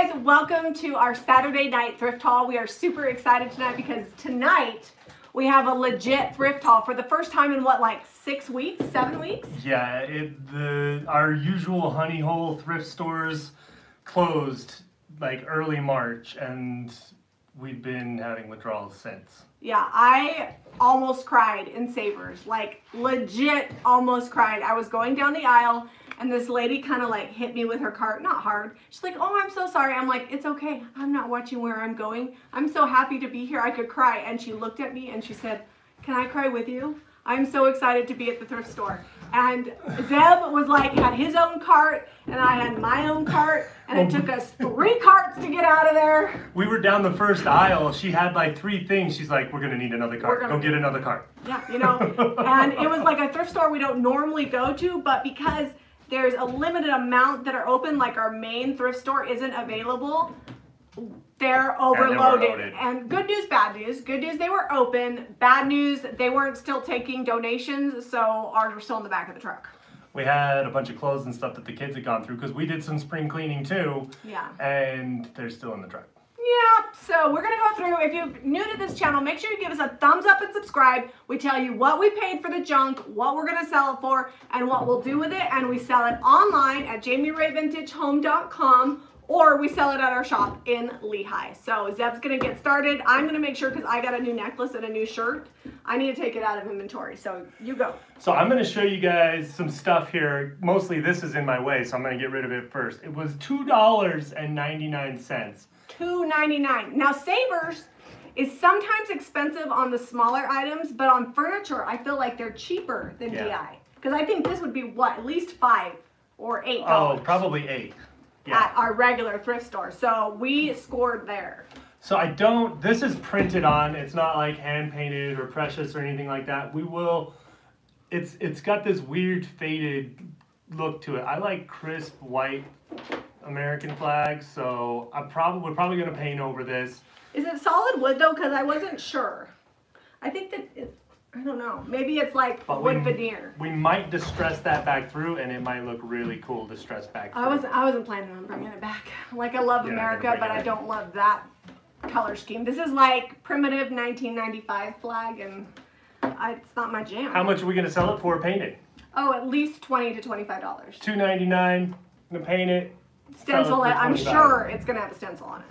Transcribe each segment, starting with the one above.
guys, welcome to our Saturday night thrift haul. We are super excited tonight because tonight we have a legit thrift haul for the first time in what, like six weeks, seven weeks? Yeah, it, the our usual honey hole thrift stores closed like early March, and we've been having withdrawals since. Yeah, I almost cried in Savers. Like, legit almost cried. I was going down the aisle and this lady kind of like hit me with her cart, not hard. She's like, oh, I'm so sorry. I'm like, it's okay. I'm not watching where I'm going. I'm so happy to be here. I could cry. And she looked at me and she said, can I cry with you? I'm so excited to be at the thrift store. And Zeb was like, had his own cart, and I had my own cart, and it oh. took us three carts to get out of there. We were down the first aisle. She had like three things. She's like, "We're gonna need another cart. Go get another cart." Yeah, you know, and it was like a thrift store we don't normally go to, but because there's a limited amount that are open, like our main thrift store isn't available, they're overloaded. overloaded. And good news, bad news. Good news, they were open. Bad news, they weren't still taking donations, so ours were still in the back of the truck. We had a bunch of clothes and stuff that the kids had gone through because we did some spring cleaning too. Yeah. And they're still in the truck. Yeah, so we're gonna go through. If you're new to this channel, make sure you give us a thumbs up and subscribe. We tell you what we paid for the junk, what we're gonna sell it for, and what we'll do with it. And we sell it online at JamiRayVintageHome.com or we sell it at our shop in Lehi. So Zeb's gonna get started. I'm gonna make sure because I got a new necklace and a new shirt. I need to take it out of inventory. So you go. So I'm going to show you guys some stuff here. Mostly this is in my way, so I'm going to get rid of it first. It was two dollars and ninety nine cents. $2.99. Now Savers is sometimes expensive on the smaller items, but on furniture, I feel like they're cheaper than Yeah. DI. Because I think this would be what, at least five or eight Oh, probably eight. At our regular thrift store. So we scored there. So I don't. This is printed on. It's not like hand painted or precious or anything like that. We will. It's it's got this weird faded look to it. I like crisp white American flags, so I'm probably we're probably gonna paint over this. Is it solid wood though? Because I wasn't sure. I think that it, I don't know. Maybe it's like But wood we- veneer. We might distress that back through, and it might look really cool distressed back through. I wasn't. I wasn't planning on bringing it back. Like I love Yeah, America, bring but it I don't love that color scheme. This is like primitive 1995 flag, and I, it's not my jam. How much are we gonna sell it for painted? Oh, at least twenty to twenty-five dollars. Two ninety nine. Gonna paint it. Stencil for it. I'm 25. sure it's gonna have a stencil on it.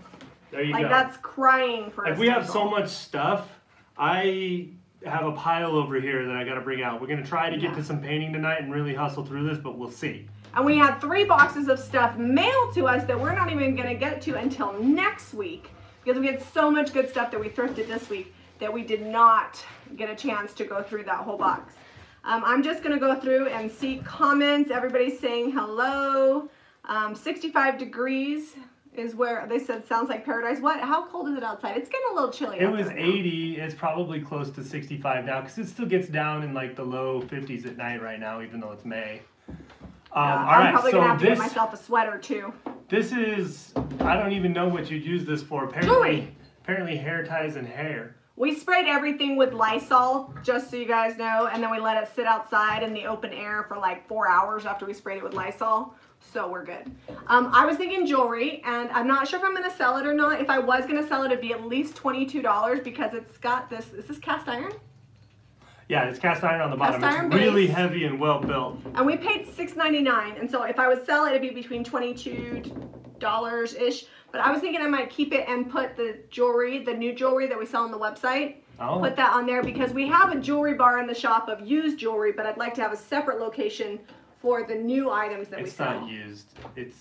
There you go. Like go. that's crying for. a If we have so stencil. much stuff, I have a pile over here that I got to bring out. We're gonna try to get Yeah. to some painting tonight and really hustle through this, but we'll see. And we had three boxes of stuff mailed to us that we're not even gonna get to until next week because we had so much good stuff that we thrifted this week that we did not get a chance to go through that whole box. Um, I'm just gonna go through and see comments. Everybody's saying hello. Um, 65 degrees is where they said sounds like paradise. What? How cold is it outside? It's getting a little chilly. It was now. 80. It's probably close to 65 now because it still gets down in like the low 50s at night right now, even though it's May. Um, Uh, all I'm right, probably so gonna have to get this myself a sweater too. this is I don't even know what you'd use this for. Apparently, Jewelry. apparently hair ties and hair. We sprayed everything with Lysol, just so you guys know, and then we let it sit outside in the open air for like four hours after we sprayed it with Lysol. So we're good. Um, I was thinking jewelry, and I'm not sure if I'm gonna sell it or not. If I was gonna sell it, it'd be at least $22 because it's got this. Is this cast iron? Yeah, it's cast iron on the bottom. Cast iron it's really base. heavy and well built. And we paid $6.99, and so if I would sell it, it'd be between $22 ish. But I was thinking I might keep it and put the jewelry, the new jewelry that we sell on the website, Oh. put that on there because we have a jewelry bar in the shop of used jewelry, but I'd like to have a separate location for the new items that we It's sell. It's not used. It's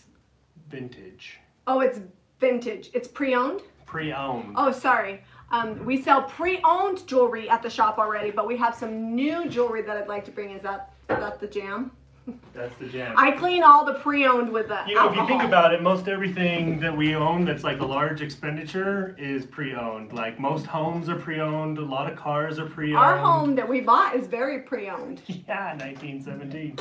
vintage, Oh, it's vintage. It's pre-owned. pre-owned. Oh, sorry. Um, we sell pre-owned jewelry at the shop already, but we have some new jewelry that I'd like to bring. Is that is that the jam? That's the jam. I clean all the pre-owned with the You know, if you think about it, most everything that we own that's like a large expenditure is pre-owned. Like most homes are pre-owned, a lot of cars are pre-owned. Our home that we bought is very pre-owned. Yeah, 1917.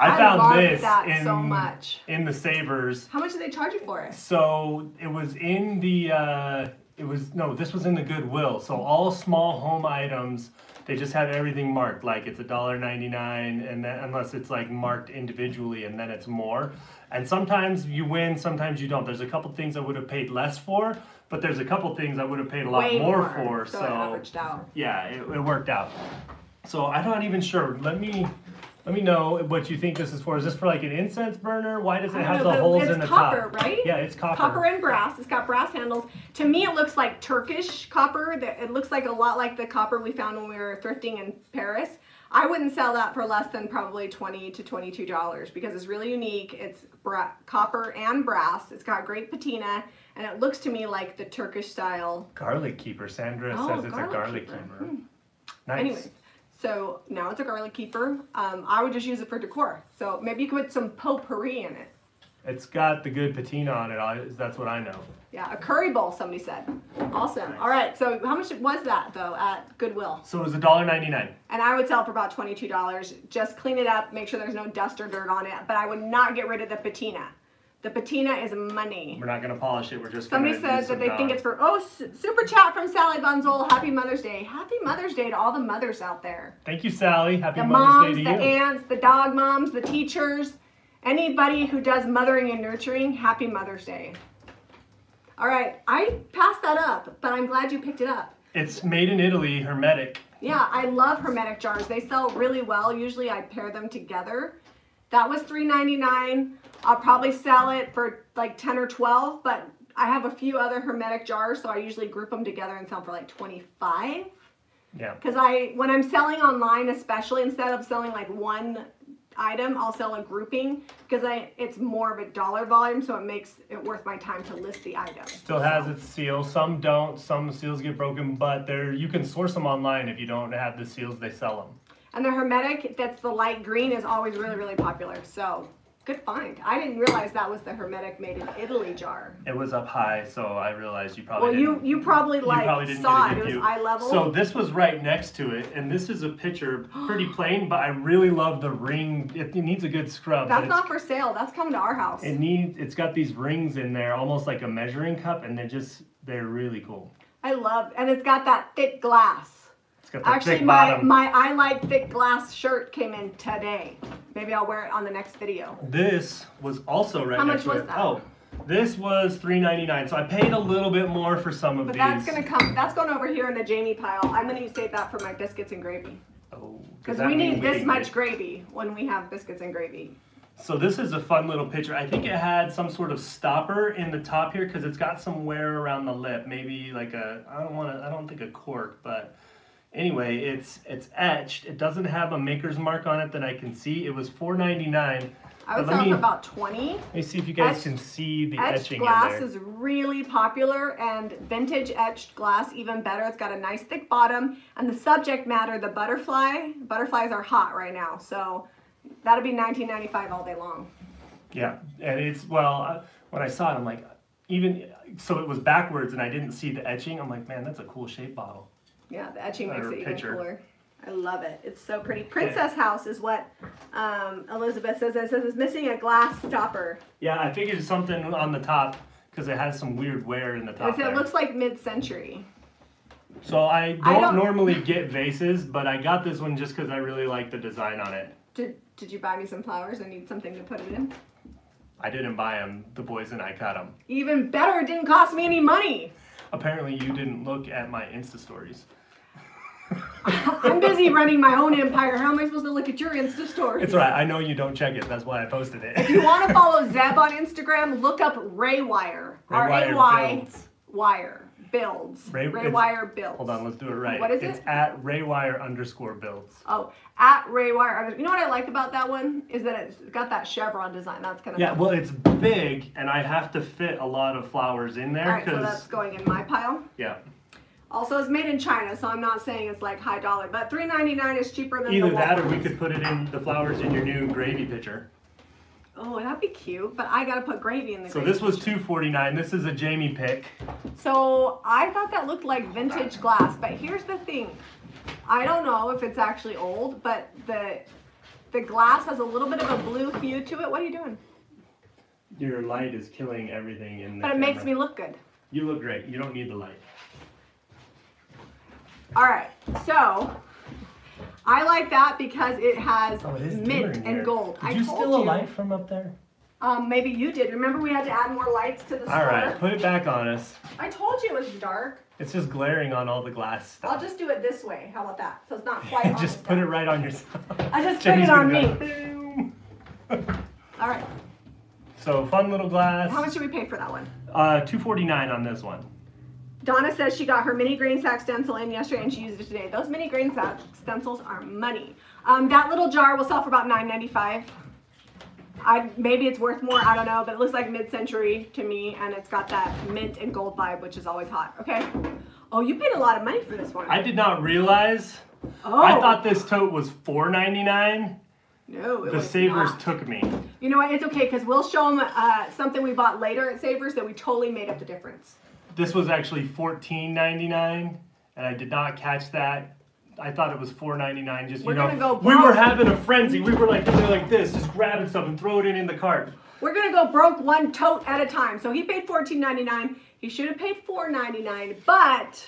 I, I found this in, so much. in the Savers. How much did they charge you for it? So it was in the, uh, it was, no, this was in the Goodwill. So all small home items, they just have everything marked like it's a dollar ninety nine, and then unless it's like marked individually, and then it's more. And sometimes you win, sometimes you don't. There's a couple things I would have paid less for, but there's a couple things I would have paid a lot more, more, for. so So, it yeah, it, it worked out. So I'm not even sure. Let me let me know what you think this is for. Is this for like an incense burner? Why does it have don't the holes it's in the copper, top? right? Yeah, it's copper. Copper and brass. It's got brass handles. To me, it looks like Turkish copper. That It looks like a lot like the copper we found when we were thrifting in Paris. I wouldn't sell that for less than probably twenty to twenty-two dollars because it's really unique. It's copper and brass. It's got great patina, and it looks to me like the Turkish style. Garlic keeper. Sandra Oh, says it's garlic a garlic keeper. keeper. Hmm. Nice. Anyways, so now it's a garlic keeper. Um, I would just use it for decor. So maybe you could put some potpourri in it. It's got the good patina on it. I, that's what I know. Yeah, a curry bowl, somebody said. Awesome. All right, so how much was that though at Goodwill? So it was $1.99. And I would sell for about $22. Just clean it up, make sure there's no dust or dirt on it, but I would not get rid of the patina. The patina is money. We're not gonna polish it. We're just Somebody gonna said do some that they think it's for, oh, su- super chat from Sally Bunzel. Happy Mother's Day. Happy Mother's Day to all the mothers out there. Thank you, Sally. Happy The Mother's moms, Day the to you. aunts, the dog moms, the teachers, anybody who does mothering and nurturing, happy Mother's Day. All right, I passed that up, but I'm glad you picked it up. It's made in Italy, hermetic. Yeah, I love hermetic jars. They sell really well. Usually I pair them together. That was $3.99. I'll probably sell it for like 10 or 12, but I have a few other hermetic jars, so I usually group them together and sell for like 25. Yeah. Because I, when I'm selling online, especially instead of selling like one item, I'll sell a grouping because I it's more of a dollar volume, so it makes it worth my time to list the item. Still has its seal. Some don't. Some seals get broken, but there you can source them online if you don't have the seals. They sell them. And the hermetic, that's the light green, is always really, really popular. So good find. I didn't realize that was the hermetic made in Italy jar. It was up high, so I realized you probably Well, you you probably like probably saw it. It was eye level. So this was right next to it, and this is a picture, pretty plain, but I really love the ring. It, it needs a good scrub. that's not for sale. That's coming to our house. It needs. It's got these rings in there, almost like a measuring cup, and they're just they're really cool. I love, and it's got that thick glass. Got the Actually, thick my bottom. my I like thick glass shirt came in today. Maybe I'll wear it on the next video. This was also right How next much to was it. that? Oh, this was three ninety nine. So I paid a little bit more for some of But these. that's gonna come. That's going over here in the Jami pile. I'm gonna save that for my biscuits and gravy Oh, because that we need this much get- gravy when we have biscuits and gravy. So this is a fun little picture. I think it had some sort of stopper in the top here because it's got some wear around the lip. Maybe like a I don't want to. I don't think a cork, but anyway, it's it's etched. It doesn't have a maker's mark on it that I can see. It was four ninety nine. I would sell for about twenty. Let me see if you guys Etched- can see the Etched etching glass is really popular, and vintage etched glass even better. It's got a nice thick bottom, and the subject matter, the butterfly. Butterflies are hot right now, so that'll be 1995 all day long. Yeah, and it's well, uh, when I saw it, I'm like, even so, it was backwards, and I didn't see the etching. I'm like, man, that's a cool shape bottle. Yeah, the etching makes Or it even picture. cooler. I love it. It's so pretty. Princess House is what um, Elizabeth says. It says it's missing a glass stopper. Yeah, I figured it's something on the top because it has some weird wear in the It, top. it there. looks like mid-century. So I don't, don't- normally get vases, but I got this one just because I really like the design on it. Did Did you buy me some flowers? I need something to put it in. I didn't buy them. The boys and I cut them. Even better, it didn't cost me any money. Apparently, you didn't look at my Insta stories. I'm busy running my own empire. How am I supposed to look at your Insta story? It's right. I know you don't check it. That's why I posted it. If you want to follow Zeb on Instagram, look up Ray Wire. R A Raywire Y Builds. Wire builds. Ray- Ray it's- Wire builds. Hold on, let's do it right. What is it's it? at Raywire underscore builds. Oh, at Ray Wire. You know what I like about that one is that it's got that chevron design. That's kind of Yeah, well, it's big, and I have to fit a lot of flowers in there right, so that's going in my pile. yeah, Also, it's made in China, so I'm not saying it's like high dollar, but $3.99 is cheaper than either the that or we could put it in the flowers in your new gravy pitcher. Oh, that'd be cute, but I gotta put gravy in the. So this was two forty nine. This is a Jami pick. So I thought that looked like vintage glass, but here's the thing. I don't know if it's actually old, but the the glass has a little bit of a blue hue to it. What are you doing? Your light is killing everything in the But it makes me look good. You look great. You don't need the light. All right, so I like that because it has Oh, it mint and here. gold. Did I you steal a light from up there? Um, maybe you did. Remember we had to add more lights to the store? All right, put it back on us. I told you it was dark. It's just glaring on all the glass stuff. I'll just do it this way. How about that? So it's not quite on just put it right on yourself. I just put it on me. boom. All right. So fun little glass. How much did we pay for that one? Uh, two forty nine on this one. Donna says she got her mini grain sack stencil in yesterday and she used it today. Those mini grain sack stencils are money. Um, that little jar will sell for about $9.95. I maybe it's worth more. I don't know, but it looks like mid-century to me, and it's got that mint and gold vibe, which is always hot. Okay. Oh, you paid a lot of money for this one. I did not realize. oh, I thought this tote was four ninety nine. no, it The was Savers not. took me. You know what? It's okay because we'll show them uh, something we bought later at Savers that we totally made up the difference. This was actually fourteen ninety nine, and I did not catch that. I thought it was four ninety nine. Just We're you know, gonna go we were having a frenzy. We were like doing like this, just grabbing stuff and throwing it in in the cart. We're gonna go broke one tote at a time. So he paid $14.99. He should have paid $4.99, but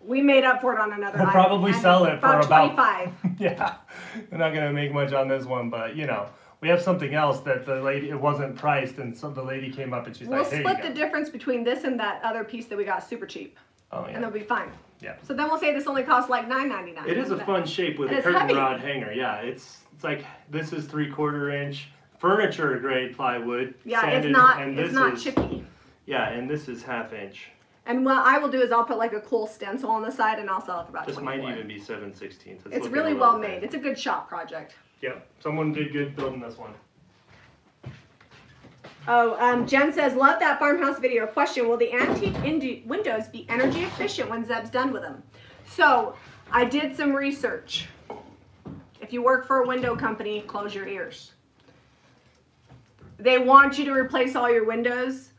we made up for it on another. We'll item, probably and sell it for about- 25. yeah, we're not gonna make much on this one, but you know, we have something else that the lady it wasn't priced, and so the lady came up and she's We'll like, "Here split you the difference between this and that other piece that we got super cheap, oh and yeah, they'll be fine. yeah. So then we'll say this only costs like $9.99. It is a fun shape with And a curtain heavy. rod hanger. Yeah, it's it's like this is three quarter inch furniture grade plywood. Yeah, it's not and it's this not is, chippy. Yeah, and this is half inch. And what I will do is I'll put like a cool stencil on the side, and I'll sell it for about This 24. might even be seven sixteenths. It's really well made. It's a good shop project. Yeah, someone did good building this one. Oh, um, Jen says, love that farmhouse video. Question, will the antique windows be energy efficient when Zeb's done with them? So, I did some research. If you work for a window company, close your ears. They want you to replace all your windows,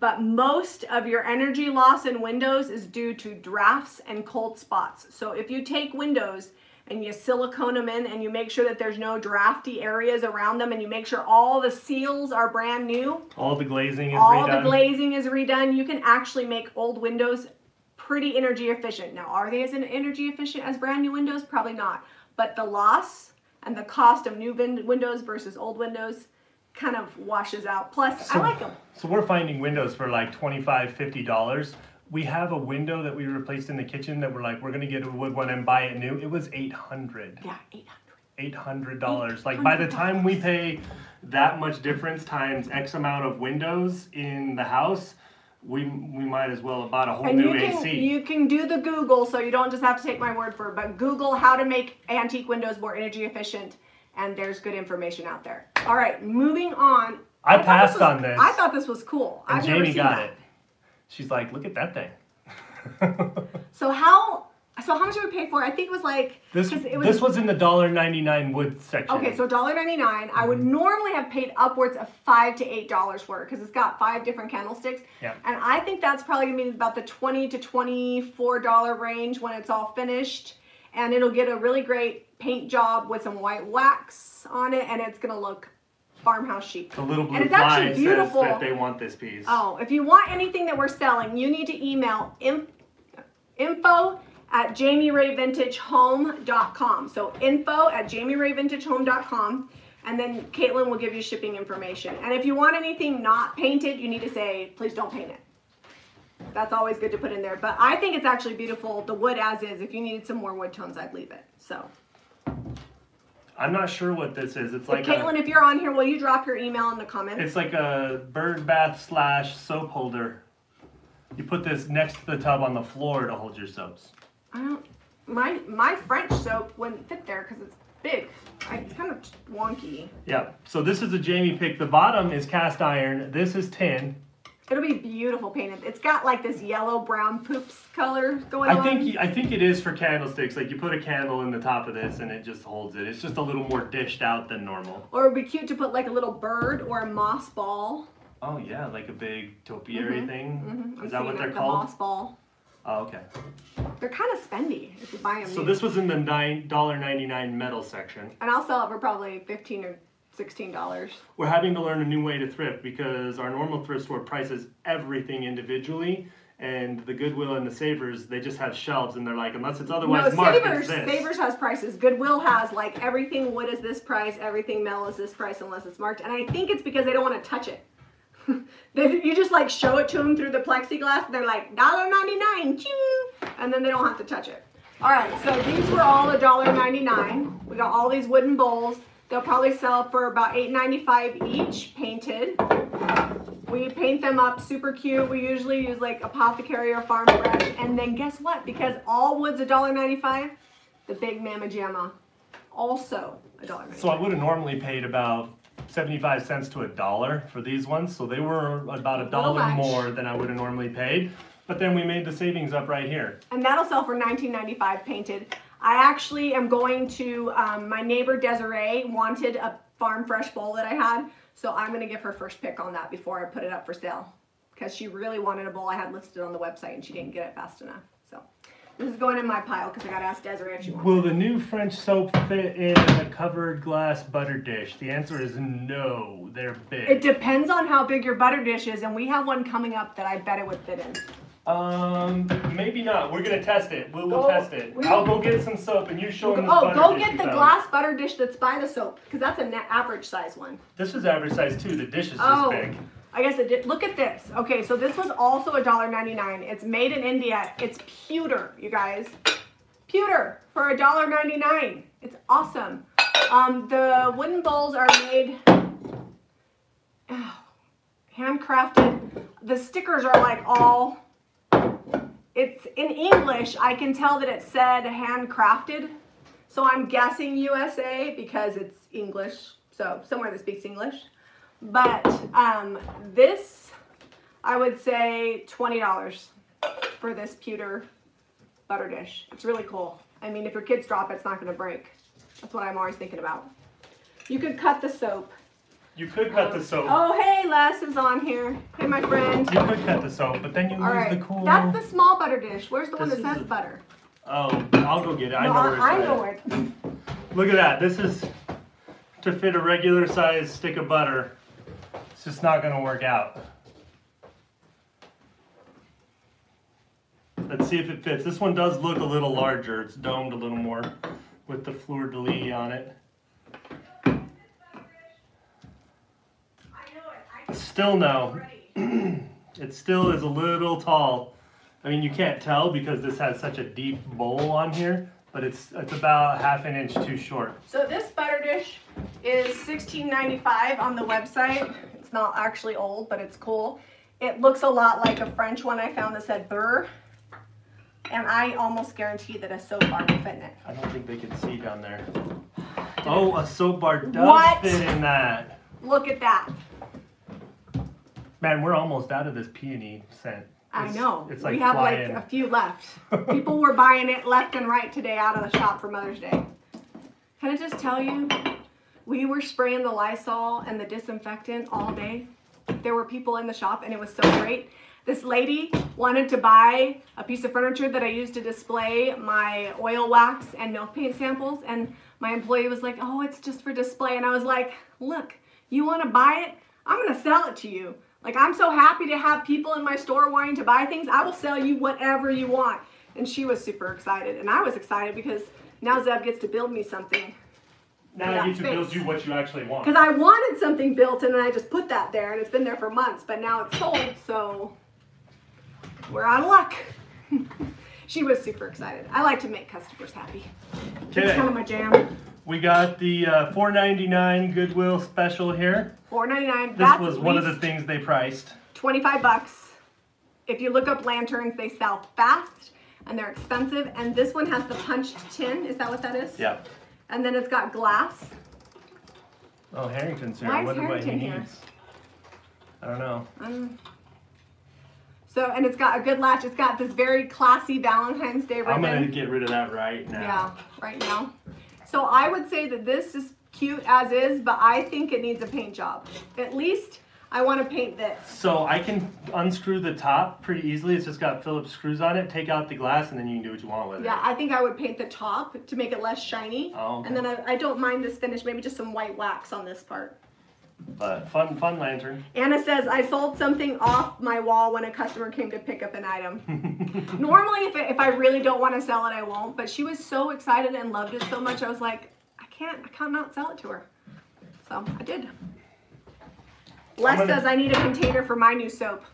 but most of your energy loss in windows is due to drafts and cold spots. So if you take windows and you silicone them in and you make sure that there's no drafty areas around them and you make sure all the seals are brand new, All the glazing is all redone. the glazing is redone, you can actually make old windows pretty energy efficient. Now, are they as energy efficient as brand new windows? Probably not. But the loss and the cost of new windows versus old windows kind of washes out. Plus, I like them. So we're finding windows for like 25 50 dollars. We have a window that we replaced in the kitchen that we're like we're gonna get a wood one and buy it new. It was 800. Yeah, 800. eight hundred dollars. Like by the time we pay that much difference times X amount of windows in the house, we we might as well have bought a whole And new you can AC. you can do the Google, so you don't just have to take my word for it. But Google how to make antique windows more energy efficient, and there's good information out there. All right, moving on. I thought passed was- on this. I thought this was cool. and I've never Jami seen got that. it. She's like, look at that thing. So how? So how much did we pay for? I think it was like this was this was in the dollar ninety nine wood section. Okay, so $1.99. I would mm-hmm. normally have paid upwards of five to eight dollars for it because it's got five different candlesticks. Yeah. And I think that's probably gonna be about the twenty to twenty-four dollar range when it's all finished. And it'll get a really great paint job with some white wax on it, and it's gonna look farmhouse chic. the little blue and it's fly actually says beautiful. that they want this piece. Oh, if you want anything that we're selling, you need to email in, info at jamirayvintagehome.com. So info at jamirayvintagehome.com. And then Caitlin will give you shipping information. And if you want anything not painted, you need to say, please don't paint it. That's always good to put in there. But I think it's actually beautiful, the wood as is. If you needed some more wood tones, I'd leave it. So, I'm not sure what this is. It's like Caitlin, a, if you're on here, will you drop your email in the comments? it's like a bird bath slash soap holder. You put this next to the tub on the floor to hold your soaps. I don't. My my French soap wouldn't fit there because it's big. I, it's kind of wonky. Yeah. So this is a Jami pick. The bottom is cast iron. This is tin. It'll be beautiful painted. It's got like this yellow brown poops color going I on. think I think it is for candlesticks. Like you put a candle in the top of this and it just holds it. It's just a little more dished out than normal. or it'd be cute to put like a little bird or a moss ball. Oh yeah, like a big topiary thing. Mhm. I'm Is that what they're the called? moss ball. Oh okay. They're kind of spendy if you buy them. So this was in the nine dollar ninety nine metal section. and I'll sell it for probably fifteen or sixteen dollars. We're having to learn a new way to thrift because our normal thrift store prices everything individually. And the Goodwill and the Savers, they just have shelves and they're like, unless it's otherwise no, marked, Savers, it's this. Savers has prices. Goodwill has like everything wood is this price, everything metal is this price unless it's marked. And I think it's because they don't want to touch it. they, you just like show it to them through the plexiglass. They're like dollar ninety nine, and then they don't have to touch it. All right, so these were all a dollar ninety nine. We got all these wooden bowls. They'll probably sell for about eight ninety five each, painted. We paint them up super cute. We usually use like apothecary or farm fresh. And then guess what? Because all wood's $1.95, the big Mama Jamma also $1.95. So I would have normally paid about 75 cents to a dollar for these ones. So they were about a dollar more than I would have normally paid. But then we made the savings up right here. and that'll sell for $19.95 painted. I actually am going to, um, my neighbor Desiree wanted a farm fresh bowl that I had. So I'm going to give her first pick on that before I put it up for sale. Because she really wanted a bowl I had listed on the website and she didn't get it fast enough. So this is going in my pile because I got to ask Desiree if she wants Will it. the new French soap fit in a covered glass butter dish? The answer is no. They're big. It depends on how big your butter dish is, and we have one coming up that I bet it would fit in. Um, maybe not. We're gonna test it. We'll, we'll Go- test it. we- I'll go get some soap and you show them this Oh, butter go dish get you the found. glass butter dish that's by the soap, because that's an average size one. This is average size too. The dish is Oh. this big. I guess it did. Look at this. Okay, so this was also a dollar ninety nine. It's made in India. It's pewter, you guys. Pewter for a dollar ninety nine. It's awesome. Um, the wooden bowls are made oh, handcrafted. The stickers are like all. It's in English. I can tell that it said handcrafted. So I'm guessing USA because it's English. So somewhere that speaks English. But um, this, I would say twenty dollars for this pewter butter dish. It's really cool. I mean, if your kids drop it, it's not going to break. That's what I'm always thinking about. You could cut the soap. You could cut the soap. Oh, hey, Les is on here. Hey, my friend. You could cut the soap, but then you lose right, the cool. that's the small butter dish. Where's the one that says a- butter? Oh, I'll go get it. I No, know where it's I know where. Look at that. This is to fit a regular size stick of butter. It's just not gonna work out. Let's see if it fits. This one does look a little larger. It's domed a little more with the fleur de lis on it. Still no. It still is a little tall. I mean, you can't tell because this has such a deep bowl on here, but it's it's about half an inch too short. So this butter dish is $16.95 on the website. It's not actually old, but it's cool. It looks a lot like a French one I found that said Burr. And I almost guarantee that a soap bar will fit in it. I don't think they can see down there. Oh, a soap bar does What? fit in that. Look at that. Man, we're almost out of this peony scent. I It's- know. It's like we have flying. like a few left. People were buying it left and right today out of the shop for Mother's Day. Can I just tell you, we were spraying the Lysol and the disinfectant all day. There were people in the shop and it was so great. This lady wanted to buy a piece of furniture that I used to display my oil wax and milk paint samples and my employee was like, "Oh, it's just for display." And I was like, "Look, you want to buy it? I'm going to sell it to you. Like I'm so happy to have people in my store wanting to buy things. I will sell you whatever you want." And she was super excited and I was excited because now Zeb gets to build me something now I get to build you what you actually want. because I wanted something built and then I just put that there and it's been there for months, but now it's sold, so we're out of luck. she was super excited. I like to make customers happy. It's kind of my jam. We got the uh, 4.99 Goodwill special here. Four ninety nine. This That's was one of the things they priced. Twenty five bucks. If you look up lanterns, they sell fast and they're expensive. And this one has the punched tin. Is that what that is? Yeah. And then it's got glass. Oh, Harrington's here. Why I is what he Harrington here? needs. I don't know. Um, so and it's got a good latch. It's got this very classy Valentine's Day ribbon. I'm gonna get rid of that right now. Yeah, right now. So I would say that this is cute as is, but I think it needs a paint job. At least I want to paint this. So I can unscrew the top pretty easily. It's just got Phillips screws on it. Take out the glass, and then you can do what you want with it. Yeah. I think I would paint the top to make it less shiny. Oh, okay. And then I, I don't mind this finish, maybe just some white wax on this part. But fun, fun lantern. Anna says, I sold something off my wall when a customer came to pick up an item. Normally, if, it, if I really don't want to sell it, I won't. But she was so excited and loved it so much, I was like, I can't, I can't not sell it to her. So I did. Les gonna- says, I need a container for my new soap.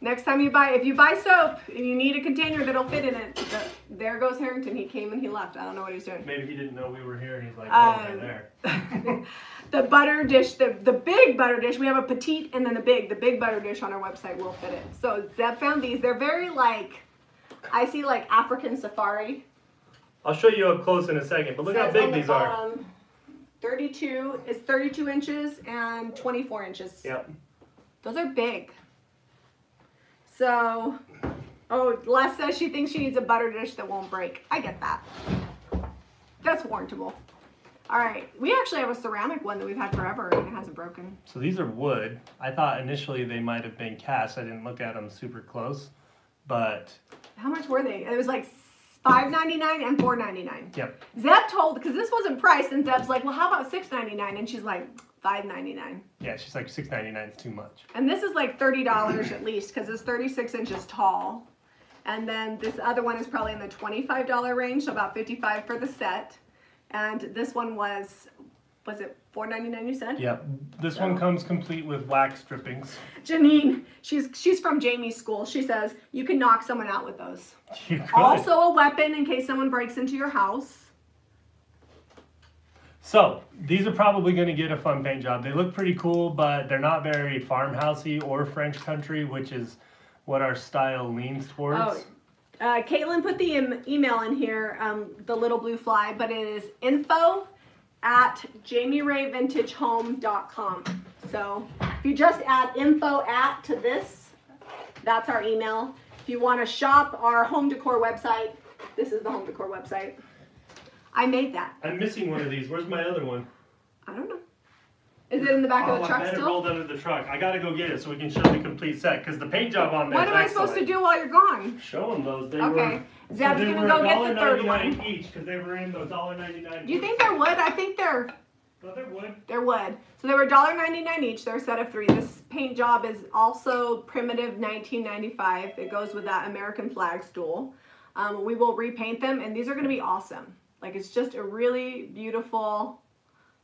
Next time you buy, if you buy soap and you need a container that'll fit in it, the, there goes Harrington. He came and he left. I don't know what he's doing. Maybe he didn't know we were here, and he's like, Um, oh, they're there. the butter dish, the, the big butter dish, we have a petite and then a big. The big butter dish on our website will fit it. So Zeb found these. They're very like, I see like African safari. I'll show you up close in a second, but look how big the these are. 32 is 32 inches and 24 inches. Yep. Those are big. So, oh, Les says she thinks she needs a butter dish that won't break. I get that. That's warrantable. All right, we actually have a ceramic one that we've had forever and it hasn't broken. So these are wood. I thought initially they might have been cast. I didn't look at them super close, but How much were they? It was like five ninety nine and four ninety nine. yep. Zeb told because this wasn't priced, and Zeb's like, "Well, how about six ninety nine? And she's like, five ninety nine. Yeah, she's like six ninety nine is too much. And this is like thirty dollars at least because it's thirty six inches tall. And then this other one is probably in the twenty five dollar range, so about fifty five for the set. And this one was, was it four ninety nine? You said. Yep. This one comes complete with wax drippings. Janine, she's she's from Jami's school. She says you can knock someone out with those. You could. Also a weapon in case someone breaks into your house. So these are probably going to get a fun paint job. They look pretty cool, but they're not very farmhousey or French country, which is what our style leans towards. Oh, uh, Caitlin put the em- email in here, um, the little blue fly, but it is info at jamirayvintagehome.com. So if you just add info at to this, that's our email. If you want to shop our home decor website, this is the home decor website. I made that. I'm missing one of these. Where's my other one? I don't know. Is it in the back oh, of the truck I bet it still? rolled under the truck. I gotta go get it so we can show the complete set because the paint job on there What am I supposed to do while you're gone? Show them those. They Okay. were. Zeb's they gonna go get the third $1.99 one. each because they were in those dollar ninety nine. Do you think they're wood? I think they're No, they're wood. They're wood. So they were $1.99 each. They're a set of three. This paint job is also primitive 1995. It goes with that American flag stool. Um, we will repaint them, and these are going to be awesome. Like it's just a really beautiful,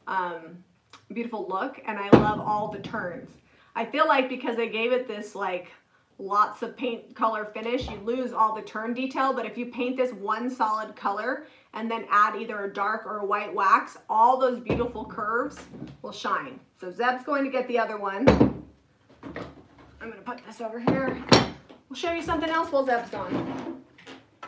um, beautiful look, and I love all the turns. I feel like because they gave it this like lots of paint color finish, you lose all the turn detail. But if you paint this one solid color and then add either a dark or a white wax, all those beautiful curves will shine. So Zeb's going to get the other one. I'm gonna put this over here. We'll show you something else while Zeb's gone.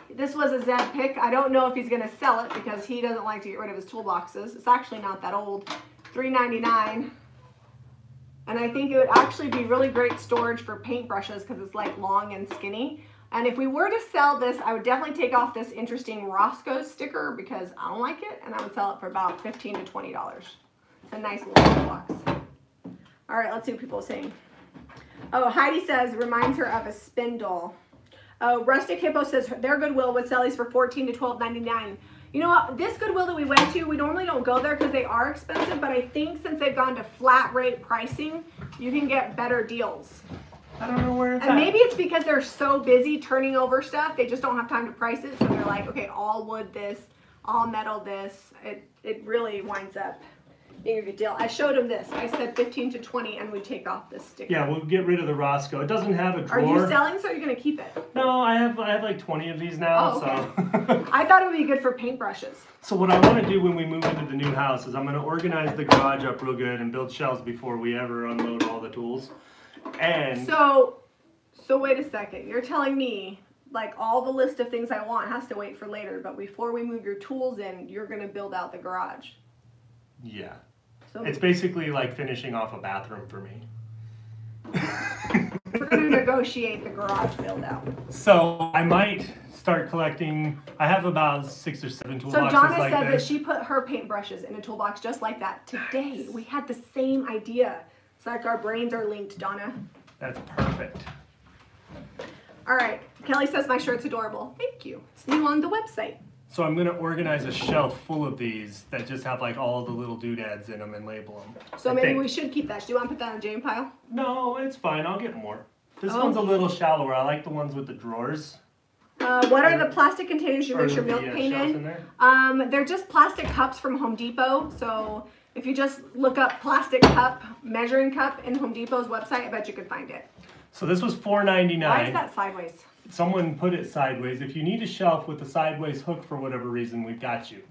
This was a Zeb pick. I don't know if he's gonna sell it because he doesn't like to get rid of his toolboxes. It's actually not that old. $3.99. And I think it would actually be really great storage for paintbrushes because it's like long and skinny. And if we were to sell this, I would definitely take off this interesting Roscoe sticker because I don't like it and I would sell it for about 15 to $20. It's a nice little box. All right, let's see what people are saying. Oh, Heidi says, reminds her of a spindle. Oh, Rustic Hippo says their Goodwill would sell these for 14 to 12.99. You know what? This Goodwill that we went to, we normally don't go there because they are expensive, but I think since they've gone to flat rate pricing, you can get better deals. I don't know where it's And at. maybe it's because they're so busy turning over stuff, they just don't have time to price it. So they're like, okay, all wood this, all metal this. It it really winds up being a good deal. I showed him this. I said 15 to 20, and we take off this sticker. Yeah, we'll get rid of the Roscoe. It doesn't have a drawer. Are you selling, so you're gonna keep it? No, I have I have like twenty of these now. Oh, So. I thought it would be good for paintbrushes. So what I want to do when we move into the new house is I'm going to organize the garage up real good and build shelves before we ever unload all the tools. And So, so wait a second. You're telling me like all the list of things I want has to wait for later, but before we move your tools in, you're gonna build out the garage. yeah, So it's basically like finishing off a bathroom for me. we're gonna negotiate the garage build out. So I might start collecting. I have about six or seven toolboxes So Donna like said that this. she put her paintbrushes in a toolbox just like that today. We had the same idea. It's like our brains are linked, Donna. That's perfect. All right. Kelly says my shirt's adorable. Thank you. It's new on the website. So I'm gonna organize a shelf full of these that just have like all the little doodads in them and label them. So maybe we should keep that. Do you want to put that in the Jane pile? No, it's fine. I'll get more. This Oh. one's a little shallower. I like the ones with the drawers. Uh, what are the plastic containers you mix your the, milk uh, paint in? Um, they're just plastic cups from Home Depot. So if you just look up plastic cup, measuring cup in Home Depot's website, I bet you could find it. So this was Why is $4.99. that sideways? Someone put it sideways. If you need a shelf with a sideways hook for whatever reason, we've got you.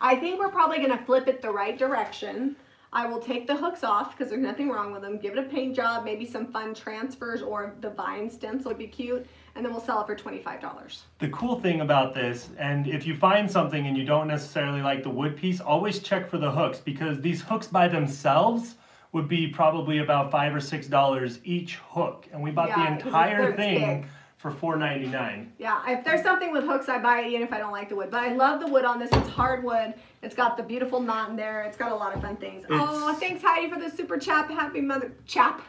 I think we're probably gonna flip it the right direction. I will take the hooks off because there's nothing wrong with them. Give it a paint job, maybe some fun transfers or the vine stems would be cute, and then we'll sell it for twenty-five dollars. The cool thing about this, and if you find something and you don't necessarily like the wood piece, always check for the hooks because these hooks by themselves would be probably about five or six dollars each hook, and we bought Yeah, the entire thing big. For four ninety nine. Yeah, if there's something with hooks, I buy it even if I don't like the wood. But I love the wood on this. It's hardwood. It's got the beautiful knot in there. It's got a lot of fun things. Oh, thanks Heidi for the super chat. Happy mother chap.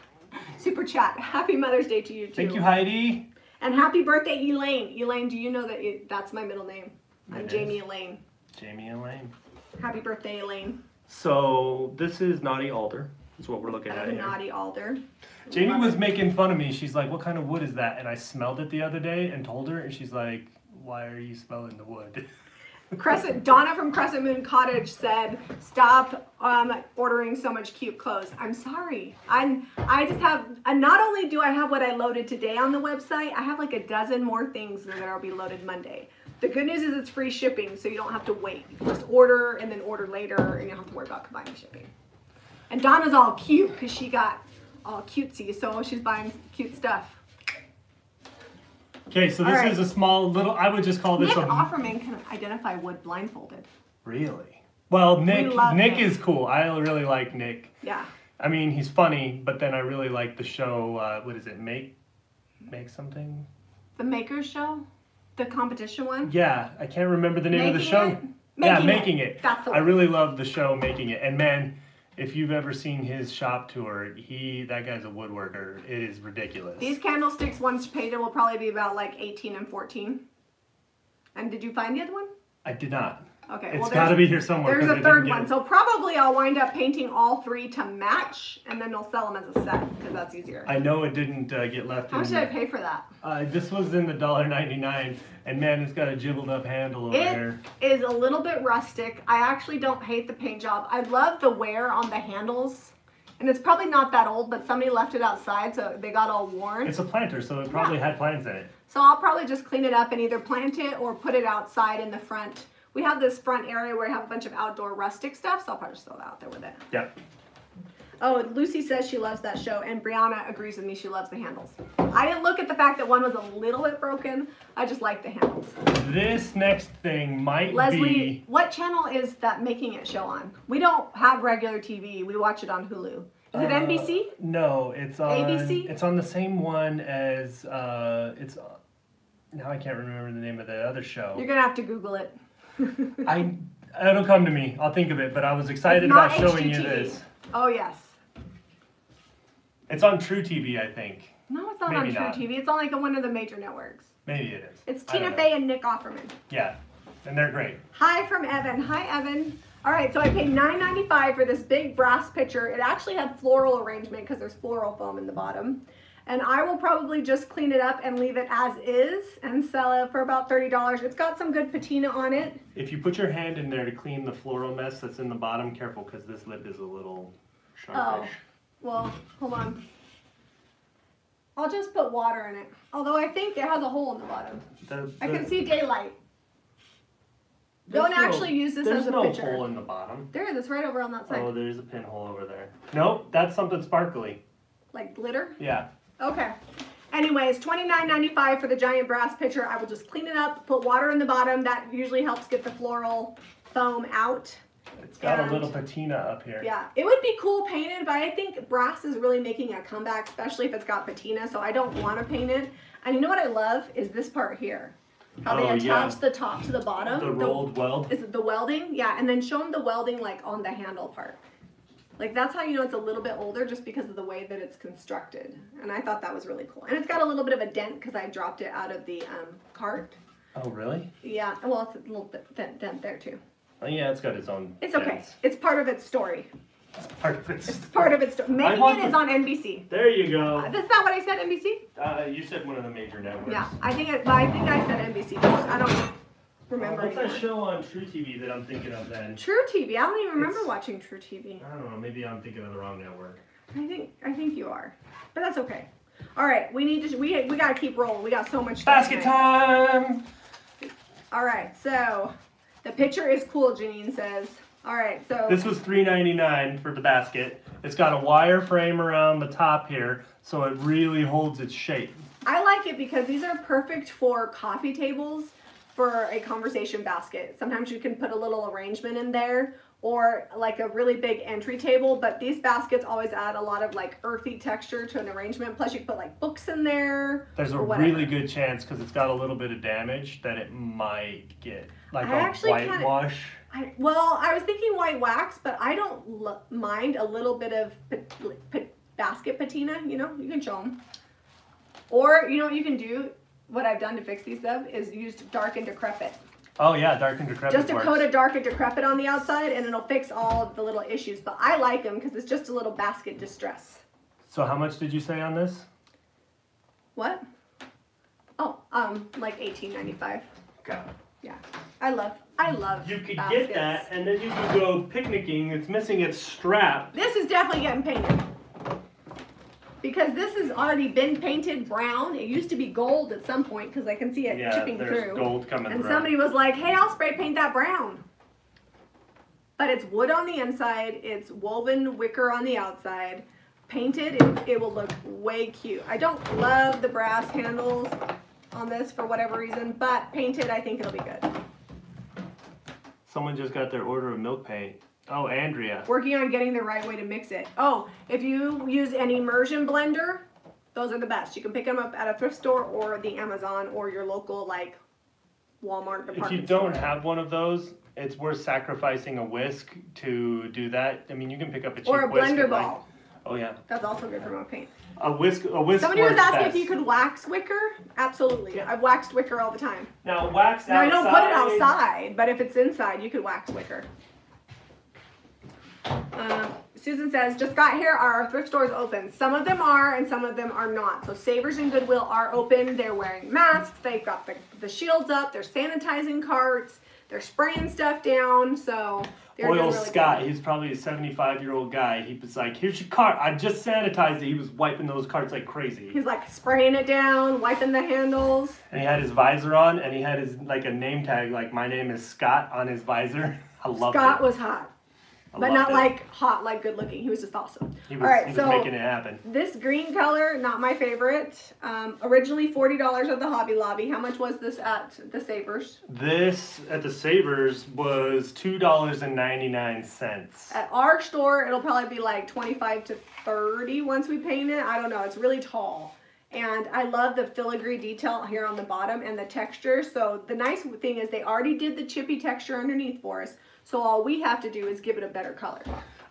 Super chat. Happy Mother's Day to you too. Thank you, Heidi. And happy birthday, Elaine. Elaine, do you know that it, that's my middle name? I'm It Jami is. Elaine. Jami Elaine. Happy birthday, Elaine. So this is Knotty Alder. Is what we're looking at The here. knotty alder. Jami was making fun of me. She's like, "What kind of wood is that?" And I smelled it the other day and told her, and she's like, "Why are you smelling the wood?" Crescent Donna from Crescent Moon Cottage said, "Stop um, ordering so much cute clothes." I'm sorry. I'm. I just have. And not only do I have what I loaded today on the website, I have like a dozen more things that will be loaded Monday. The good news is it's free shipping, so you don't have to wait. You just order and then order later, and you don't have to worry about combining shipping. And Donna's all cute because she got all cutesy, so she's buying cute stuff. Okay, so this right. is a small little. I would just call this Nick a Offerman can identify wood blindfolded. really. Well, Nick. love Nick Nick. is cool. I really like Nick. Yeah. I mean, he's funny, but then I really like the show. Uh, what is it? Make, make something. The Makers Show, the competition one. Yeah, I can't remember the name of the Making show. It? yeah, Making making it. That's the I one. really love the show Making It. And man, if you've ever seen his shop tour, he that guy's a woodworker. It is ridiculous. These candlesticks, once painted, will probably be about like 18 and 14. And did you find the other one? I did not. Okay. It's well, got to be here somewhere. There's a third one, it. so probably I'll wind up painting all three to match, and then they'll sell them as a set because that's easier. I know it didn't uh, get left How much did I pay for that? Uh, this was in the dollar ninety nine, and man, it's got a jibbled up handle over It there. is a little bit rustic. I actually don't hate the paint job. I love the wear on the handles, and it's probably not that old, but somebody left it outside, so they got all worn. It's a planter, so it probably had plants in it. So I'll probably just clean it up and either plant it or put it outside in the front. We have this front area where we have a bunch of outdoor rustic stuff, so I'll probably just throw that out there with it. Yep. Oh, Lucy says she loves that show, and Brianna agrees with me. She loves the handles. I didn't look at the fact that one was a little bit broken. I just like the handles. This next thing might Leslie, be. what channel is that Making It show on? We don't have regular TV. We watch it on Hulu. Is it Uh, NBC? No, it's on. ABC? It's on the same one as. Uh, it's. Now I can't remember the name of the other show. You're gonna have to Google it. I. It'll come to me. I'll think of it. But I was excited about showing you this. Oh yes. It's on truTV, I think. No, it's not Maybe on True not. TV. It's on like one of the major networks. Maybe it is. It's Tina. Fey and Nick Offerman. Yeah, and they're great. Hi from Evan. Hi Evan. All right, so I paid $9.95 for this big brass pitcher. It actually had floral arrangement because there's floral foam in the bottom. And I will probably just clean it up and leave it as is and sell it for about $30. It's got some good patina on it. If you put your hand in there to clean the floral mess that's in the bottom, careful because this lip is a little sharpish. Oh, Well, hold on. I'll just put water in it. Although I think it has a hole in the bottom. The- I can see daylight. Don't no- actually use this there's as a no picture. hole in the bottom. There is, right over on that side. Oh, there's a pinhole over there. Nope, that's something sparkly. Like glitter. Yeah. Okay. Anyways, $29.95 for the giant brass pitcher. I will just clean it up, put water in the bottom. That usually helps get the floral foam out. It's got And- a little patina up here. Yeah, it would be cool painted, but I think brass is really making a comeback, especially if it's got patina, so I don't want to paint it. And you know what I love is this part here. How they Oh, attach yeah. the top to the bottom. The rolled weld. Is it the welding? Yeah, and then show them the welding like on the handle part. Like that's how you know it's a little bit older just because of the way that it's constructed. And I thought that was really cool. And it's got a little bit of a dent because I dropped it out of the um, cart. Oh, really? Yeah, well, it's a little bit dent, dent there too. Oh, yeah, it's got its own. It's okay. dents. It's part of its story. It's part of its. It's part of its story. Want it is on NBC. There you go. That's not what I said, NBC? Uh, you said one of the major networks. Yeah, I think it, I think I said NBC. I don't Uh, remember. what's that show on truTV that I'm thinking of then? True TV. I don't even remember It's- watching truTV. I don't know. Maybe I'm thinking of the wrong network. I think I think you are, but that's okay. All right, we need to we we gotta keep rolling. We got so much. Basket time. All right, so the picture is cool. Janine says. All right, so This was $3.99 for the basket. It's got a wire frame around the top here, so it really holds its shape. I like it because these are perfect for coffee tables for a conversation basket. Sometimes you can put a little arrangement in there or like a really big entry table, but these baskets always add a lot of like earthy texture to an arrangement. Plus you can put like books in there. There's a whatever. really good chance because it's got a little bit of damage that it might get like I a whitewash. I, well, I was thinking white wax, but I don't l- mind a little bit of basket patina. You know, you can show them. Or you know what you can do. What I've done to fix these stuff is used dark and decrepit. Oh yeah, dark and decrepit Just a works. coat of dark and decrepit on the outside, and it'll fix all the little issues. But I like them because it's just a little basket distress. So how much did you say on this? What? Oh, um, like eighteen ninety five. Okay. Yeah, I love, I love. You could baskets. get that, and then you could go picnicking. It's missing its strap. This is definitely getting painted. Because this has already been painted brown. It used to be gold at some point because I can see it Yeah, chipping there's through. gold coming And through. somebody was like, hey, I'll spray paint that brown. But it's wood on the inside, it's woven wicker on the outside. Painted, it, it will look way cute. I don't love the brass handles on this for whatever reason, but painted, I think it'll be good. Someone just got their order of milk paint. Oh, Andrea. Working on getting the right way to mix it. Oh, if you use an immersion blender, those are the best. You can pick them up at a thrift store or the Amazon or your local like Walmart department If you don't store. have one of those, it's worth sacrificing a whisk to do that. I mean, you can pick up a cheap or a whisk blender like- ball. oh yeah, That's also good for milk paint. a whisk. A whisk. Somebody was asking best. if you could wax wicker. Absolutely. Yeah. I've waxed wicker all the time. Now wax Now I don't put it outside, but if it's inside, you could wax wicker. Um, Susan says, just got here. Are our thrift stores open? Some of them are, and some of them are not. So Savers and Goodwill are open. They're wearing masks. They've got the, the shields up. They're sanitizing carts. They're spraying stuff down. So they're Oil really Scott, good. he's probably a 75 year old guy. He was like, here's your cart. I just sanitized it. He was wiping those carts like crazy. He's like spraying it down, wiping the handles. And he had his visor on and he had his like a name tag, like my name is Scott on his visor. I love it. Scott was hot, I but not it. like hot, like good looking. He was just awesome. he was, All right, so making it happen. This green color, not my favorite. Um, originally forty dollars at the Hobby Lobby. How much was this at the Savers? This at the Savers was two dollars and ninety nine cents. At our store, it'll probably be like twenty-five to thirty once we paint it. I don't know. It's really tall, and I love the filigree detail here on the bottom and the texture. So the nice thing is they already did the chippy texture underneath for us. So all we have to do is give it a better color.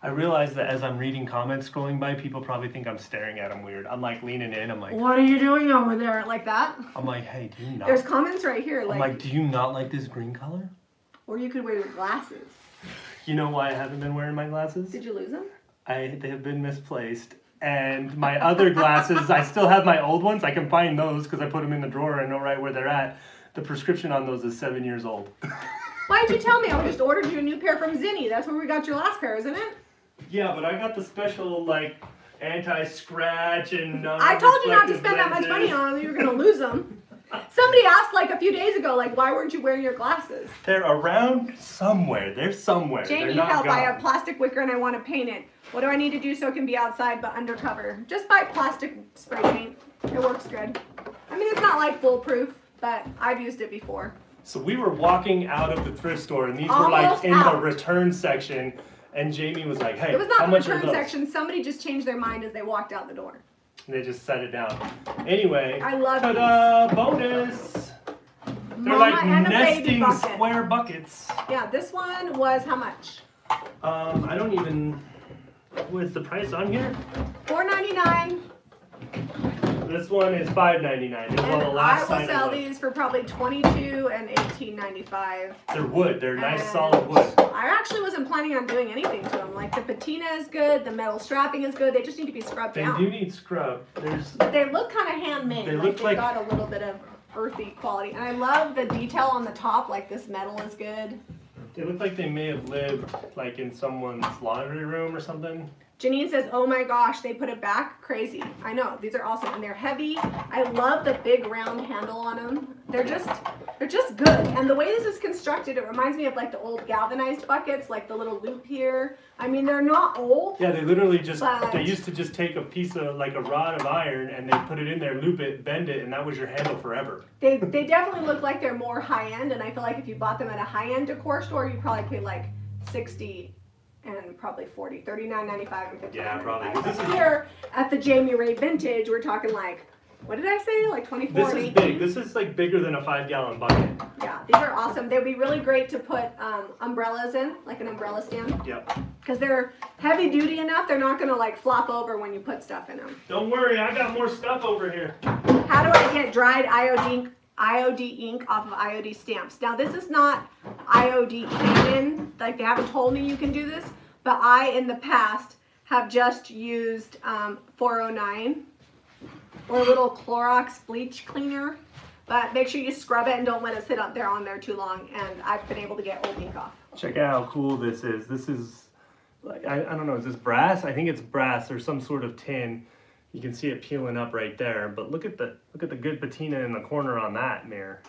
I realize that as I'm reading comments scrolling by, people probably think I'm staring at them weird. I'm like leaning in. I'm like, What are you doing over there like that? I'm like, hey, do you not? There's comments right here, I'm like, like, do you not like this green color? or you could wear your glasses. You know why I haven't been wearing my glasses? Did you lose them? I they have been misplaced. And my other glasses, I still have my old ones. I can find those because I put them in the drawer and know right where they're at. The prescription on those is seven years old. Why did you tell me? I just ordered you a new pair from Zenni. That's where we got your last pair, isn't it? yeah, but I got the special like anti-scratch and. Uh, I told you not to spend that much money on them. You were gonna lose them. Somebody asked like a few days ago, like, why weren't you wearing your glasses? They're around somewhere. They're somewhere. Jami, They're not help! I have plastic wicker and I want to paint it. What do I need to do so it can be outside but undercover? Just buy plastic spray paint. It works good. I mean, it's not like foolproof, but I've used it before. So we were walking out of the thrift store, and these were like in out. the return section. And Jami was like, "Hey, It was how not the much are return those?" section. Somebody just changed their mind as they walked out the door. And they just set it down. Anyway, I love ta-da! Bonus. They're Mama like and nesting bucket. square buckets. Yeah, this one was how much? Um, I don't even. What's the price on here? Four ninety nine. This one is five ninety nine. This is the And I will sign. sell these for probably twenty two and eighteen ninety five. They're wood. They're nice solid wood. I actually wasn't planning on doing anything to them. Like the patina is good, the metal strapping is good. They just need to be scrubbed They down. do need scrub. There's But they look kind of handmade. They like look they've like- got a little bit of earthy quality, and I love the detail on the top. Like this metal is good. they look like they may have lived like in someone's laundry room or something. Janine says, "Oh my gosh, they put it back. Crazy. I know these are awesome, and they're heavy. I love the big round handle on them. They're just, they're just good. And the way this is constructed, it reminds me of like the old galvanized buckets, like the little loop here. I mean, they're not old. Yeah, they literally just they used to just take a piece of like a rod of iron and they put it in there, loop it, bend it, and that was your handle forever. They, they definitely look like they're more high end, and I feel like if you bought them at a high end decor store, you probably pay like 60 and probably 40, 39.95 and 59.95. Yeah, probably. But This is- here at the Jami Ray Vintage, we're talking like, what did I say? Like 24 This is big. This is like bigger than a five gallon bucket. Yeah, these are awesome. They'd be really great to put um, umbrellas in, like an umbrella stand, Yep. because they're heavy duty enough. They're not gonna like flop over when you put stuff in them. Don't worry, I got more stuff over here. How do I get dried IOD IOD ink off of IOD stamps? Now this is not IOD canon, like they haven't told me you can do this, but I in the past have just used um, 409 or a little Clorox bleach cleaner. But make sure you scrub it and don't let it sit up there on there too long. And I've been able to get old ink off. Check out how cool this is. This is I, I don't know, is this brass? I think it's brass or some sort of tin. You can see it peeling up right there. But look at the look at the good patina in the corner on that mirror.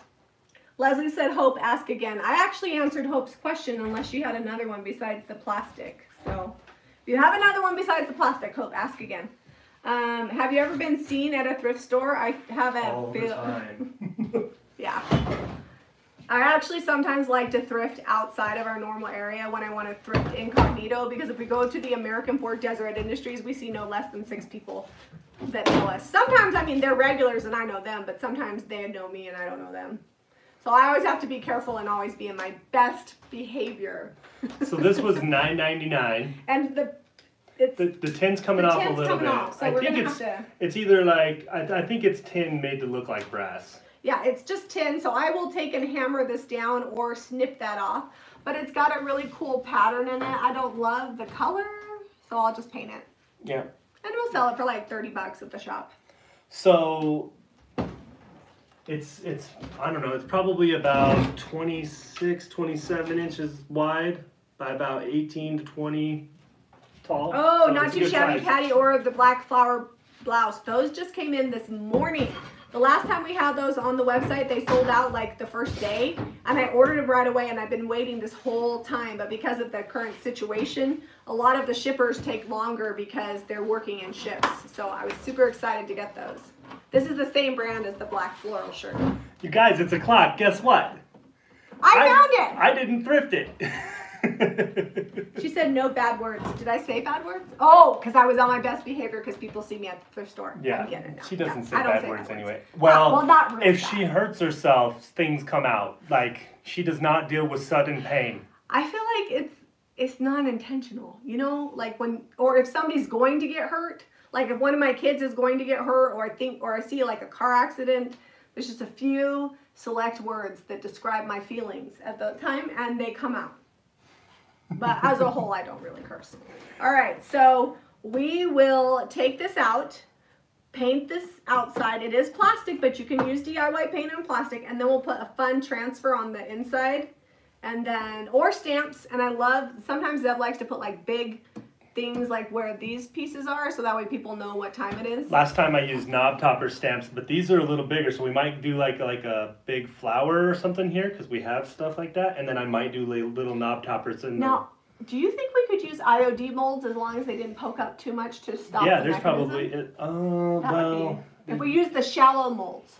Leslie said, Hope, ask again. I actually answered Hope's question unless you had another one besides the plastic. So if you have another one besides the plastic, Hope, ask again. Um, have you ever been seen at a thrift store? I haven't. All the time. Yeah. I actually sometimes like to thrift outside of our normal area when I want to thrift incognito because if we go to the American Fork Deseret Industries, we see no less than six people that know us. Sometimes, I mean, they're regulars and I know them, but sometimes they know me and I don't know them. So I always have to be careful and always be in my best behavior. so this was nine ninety nine. And the it's The, the tin's coming The off a little bit. off, so I think it's to- it's either like I, I think it's tin made to look like brass. Yeah, it's just tin, so I will take and hammer this down or snip that off. But it's got a really cool pattern in it. I don't love the color, so I'll just paint it. Yeah. And we'll sell it for like 30 bucks at the shop. So it's it's I don't know, it's probably about 26, 27 inches wide by about 18 to 20 tall. Oh, So not too shabby, size. Patty, or the black flower blouse. Those just came in this morning. The last time we had those on the website, they sold out like the first day, and I ordered them right away, and I've been waiting this whole time. But because of the current situation, a lot of the shippers take longer because they're working in ships. So I was super excited to get those. This is the same brand as the black floral shirt. You guys, it's a clock. Guess what? I found it. I didn't thrift it. She said no bad words. Did I say bad words? Oh, because I was on my best behavior because people see me at the thrift store. yeah, I'm getting it now. she doesn't Yeah, say bad words anyway. Uh, Well, well, not really if bad. she hurts herself, things come out. Like she does not deal with sudden pain. I feel like it's it's not intentional. You know, like when or if somebody's going to get hurt, like if one of my kids is going to get hurt, or I think or I see like a car accident, there's just a few select words that describe my feelings at the time, and they come out. But as a whole, I don't really curse. All right, so we will take this out, paint this outside. It is plastic, but you can use DIY paint on plastic, and then we'll put a fun transfer on the inside, and then or stamps. And I love sometimes Deb likes to put like big things like where these pieces are, so that way people know what time it is. Last time I used knob topper stamps, but these are a little bigger, so we might do like like a big flower or something here because we have stuff like that, and then I might do li- little knob toppers in Now, do you think we could use IOD molds as long as they didn't poke up too much to stop? Yeah, the there's mechanism? probably. It, oh That well, be- If we use the shallow molds.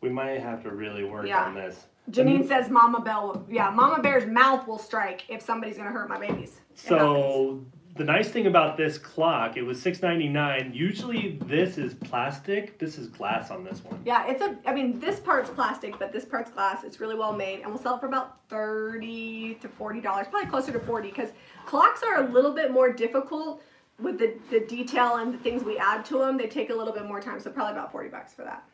we might have to really work Yeah. on this. Janine says Mama Bell, yeah, Mama Bear's mouth will strike if somebody's gonna hurt my babies. It happens. The nice thing about this clock, it was six ninety nine. Usually this is plastic. This is glass on this one. Yeah, it's a. I mean, this part's plastic, but this part's glass. It's really well made, and we'll sell it for about thirty to forty dollars, probably closer to forty, because clocks are a little bit more difficult with the, the detail and the things we add to them, they take a little bit more time. So probably about 40 bucks for that.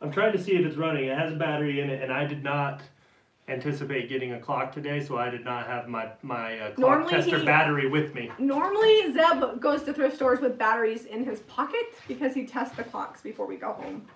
I'm trying to see if it's running. It has a battery in it, and I did not anticipate getting a clock today, so I did not have my my uh, clock Normally tester he- battery with me. Normally, Zeb goes to thrift stores with batteries in his pocket because he tests the clocks before we go home.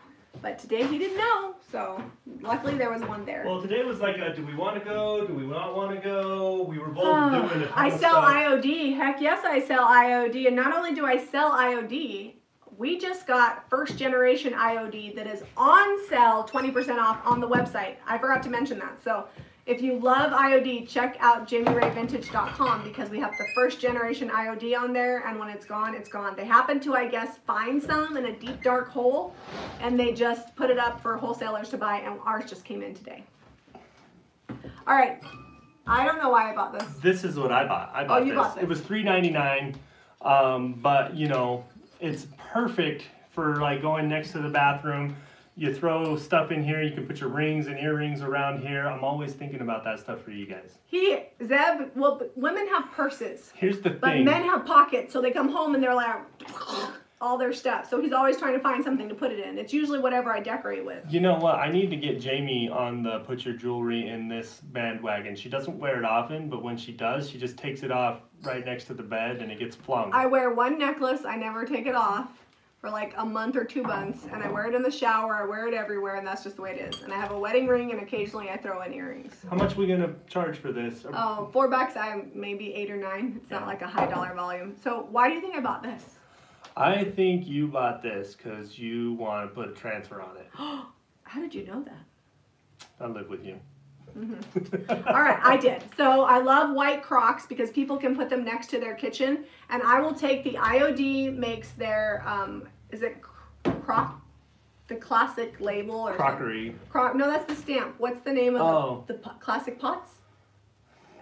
But today he didn't know, so luckily there was one there. Well, today was like, a, do we want to go? Do we not want to go? We were both Oh, doing it. I sell IOD. Heck yes, I sell IOD. And not only do I sell IOD, we just got first generation IOD that is on sale 20% off on the website. I forgot to mention that. So if you love IOD, check out JamiRayVintage.com because we have the first generation IOD on there. And when it's gone, it's gone. They happen to, I guess, find some in a deep, dark hole and they just put it up for wholesalers to buy. And ours just came in today. All right. I don't know why I bought this. This is what I bought. I bought Oh, you this. bought this. It was three ninety nine, um, but you know, it's perfect for like going next to the bathroom. You throw stuff in here. You can put your rings and earrings around here. I'm always thinking about that stuff for you guys. He Zeb. Well, women have purses, Here's the but thing. men have pockets. So they come home and they're like all their stuff. So he's always trying to find something to put it in. It's usually whatever I decorate with. You know what? I need to get Jami on the put your jewelry in this bandwagon. She doesn't wear it often, but when she does, she just takes it off right next to the bed and it gets flung. I wear one necklace. I never take it off for like a month or two months, and I wear it in the shower. I wear it everywhere, and that's just the way it is. And I have a wedding ring, and occasionally I throw in earrings. How much are we gonna charge for this? Oh, four bucks. I maybe eight or nine. It's not like a high dollar volume. So why do you think I bought this? I think you bought this because you want to put a transfer on it. How did you know that? I live with you. All right, I did. So I love white crocks because people can put them next to their kitchen, and I will take the IOD makes their um, is it Croc, the classic label or something? Crockery, Croc? No, that's the stamp. What's the name of Oh. the, the po- classic pots?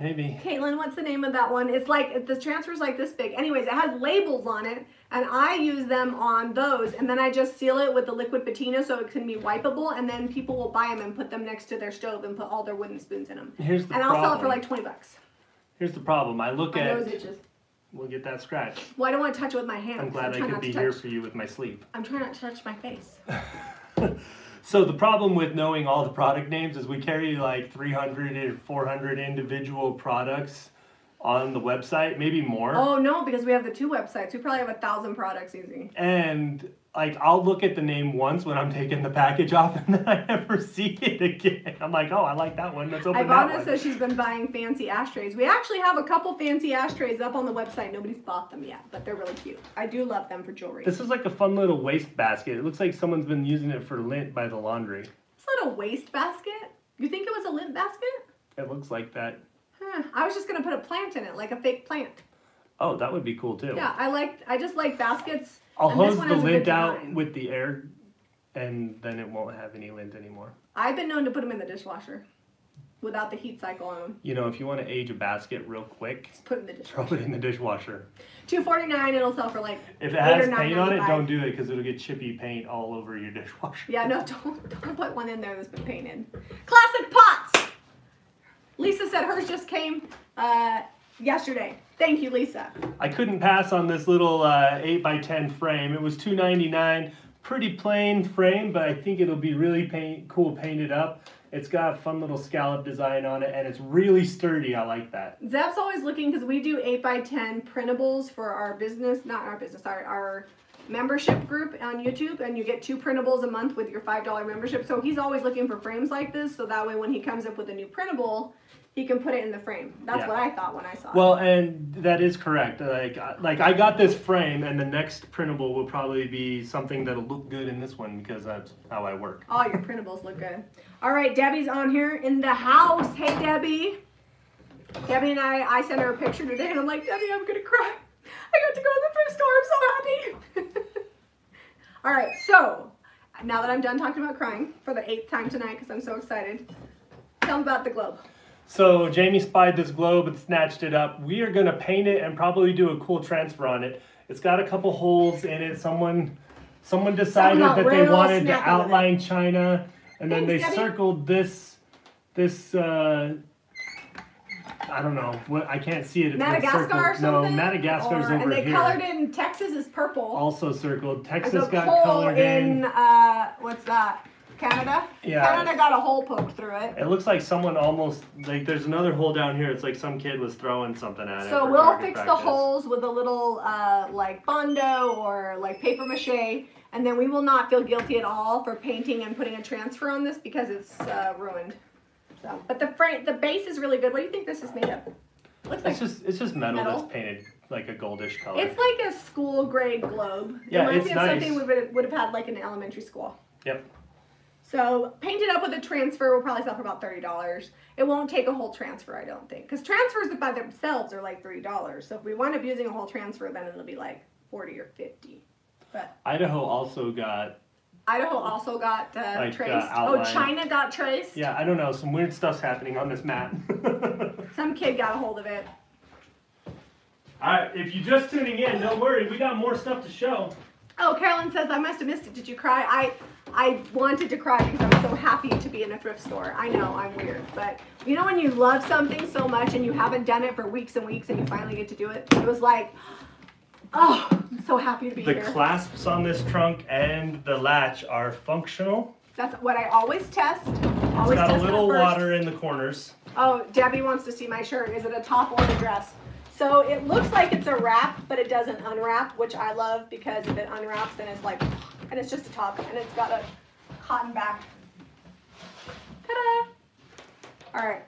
maybe. Caitlin, what's the name of that one? It's like the transfer's like this big. Anyways, it has labels on it, and I use them on those, and then I just seal it with the liquid patina so it can be wipeable, and then people will buy them and put them next to their stove and put all their wooden spoons in them. Here's the And I'll sell it for like 20 bucks. Here's the problem. I look My at. nose itches. We'll get that scratch. Well, I don't want to touch it with my hands. I'm glad I trying could be here for you with my sleep. I'm trying not to touch my face. So the problem with knowing all the product names is we carry like 300 or 400 individual products on the website, maybe more. Oh no, because we have the two websites. We probably have a thousand products easy. And like I'll look at the name once when I'm taking the package off, and then I never see it again. I'm like, oh, I like that one. Let's open that Ivana one. says she's been buying fancy ashtrays. We actually have a couple fancy ashtrays up on the website. Nobody's bought them yet, but they're really cute. I do love them for jewelry. This is like a fun little waste basket. It looks like someone's been using it for lint by the laundry. It's not a waste basket. You think it was a lint basket? It looks like that. I was just gonna put a plant in it, like a fake plant. Oh, that would be cool too. Yeah, I like. I just like baskets. I'll hose the has a good lint out design. with the air, and then it won't have any lint anymore. I've been known to put them in the dishwasher, without the heat cycle on them. You know, if you want to age a basket real quick, Just put it in the throw dishwasher. it in the dishwasher. Two forty nine. It'll sell for like. If it has paint on it, don't do it because it'll get chippy paint all over your dishwasher. Yeah, no, don't don't put one in there that's been painted. Classic pots. Lisa said hers just came uh, yesterday. Thank you, Lisa. I couldn't pass on this little uh, 8x10 frame. It was $2.99. Pretty plain frame, but I think it'll be really paint, cool painted up. It's got a fun little scallop design on it, and it's really sturdy. I like that. Zeb's always looking because we do 8 by 10 printables for our business, not our business, sorry, our membership group on YouTube, and you get two printables a month with your $5 membership. So he's always looking for frames like this, so that way when he comes up with a new printable, he can put it in the frame. That's Yeah. what I thought when I saw it. Well, and that is correct. Like, I- like I got this frame, and the next printable will probably be something that'll look good in this one because that's how I work. All your printables look good. All right, Debbie's on here in the house. Hey, Debbie. Debbie and I, I sent her a picture today, and I'm like, Debbie, I'm gonna cry. I got to go to the thrift store. I'm so happy. All right, so now that I'm done talking about crying for the eighth time tonight because I'm so excited, tell me about the globe. So Jami spied this globe and snatched it up. We are gonna paint it and probably do a cool transfer on it. It's got a couple holes in it. Someone, someone decided got that they wanted to outline China, and then Thanks, they Debbie. circled this, this uh, I don't know. What I can't see it. It's Madagascar or circled. something? No, Madagascar's Or- over And they here. colored in Texas is purple. also circled. There's Texas a got colored in, in. uh, what's that? Canada? Yeah. Canada got a hole poked through it. It looks like someone almost like there's another hole down here. It's like some kid was throwing something at it. So for we'll target fix the practice. holes with a little uh, like bondo or like paper mache, and then we will not feel guilty at all for painting and putting a transfer on this because it's uh, ruined. So, but the frame, the base is really good. What do you think this is made of? Looks like It's just it's just metal, Metal? that's painted like a goldish color. it's like a school grade globe. Yeah, It reminds it's me of nice. something we would would have had like in elementary school. Yep. So painted up with a transfer will probably sell for about thirty dollars. It won't take a whole transfer, I don't think, because transfers by themselves are like three dollars. So if we wind up using a whole transfer, then it'll be like forty or fifty. But Idaho also got Idaho also got uh, Like, uh, traced. oh. China got traced. yeah. I don't know. Some weird stuff's happening on this map. Some kid got a hold of it. Right. If you're just tuning in, don't worry. We got more stuff to show. Oh, Carolyn says I must have missed it. Did you cry? I I wanted to cry because I'm so happy to be in a thrift store. I know I'm weird, but you know when you love something so much and you haven't done it for weeks and weeks and you finally get to do it. It was like, oh, I'm so happy to be The here. The clasps on this trunk and the latch are functional. That's what I always test. It's Always got a test that little water in the corners. Oh, Debbie wants to see my shirt. Is it a top or a dress? So it looks like it's a wrap, but it doesn't unwrap, which I love because if it unwraps, then it's like, and it's just a top, and it's got a cotton back. Ta-da! All right.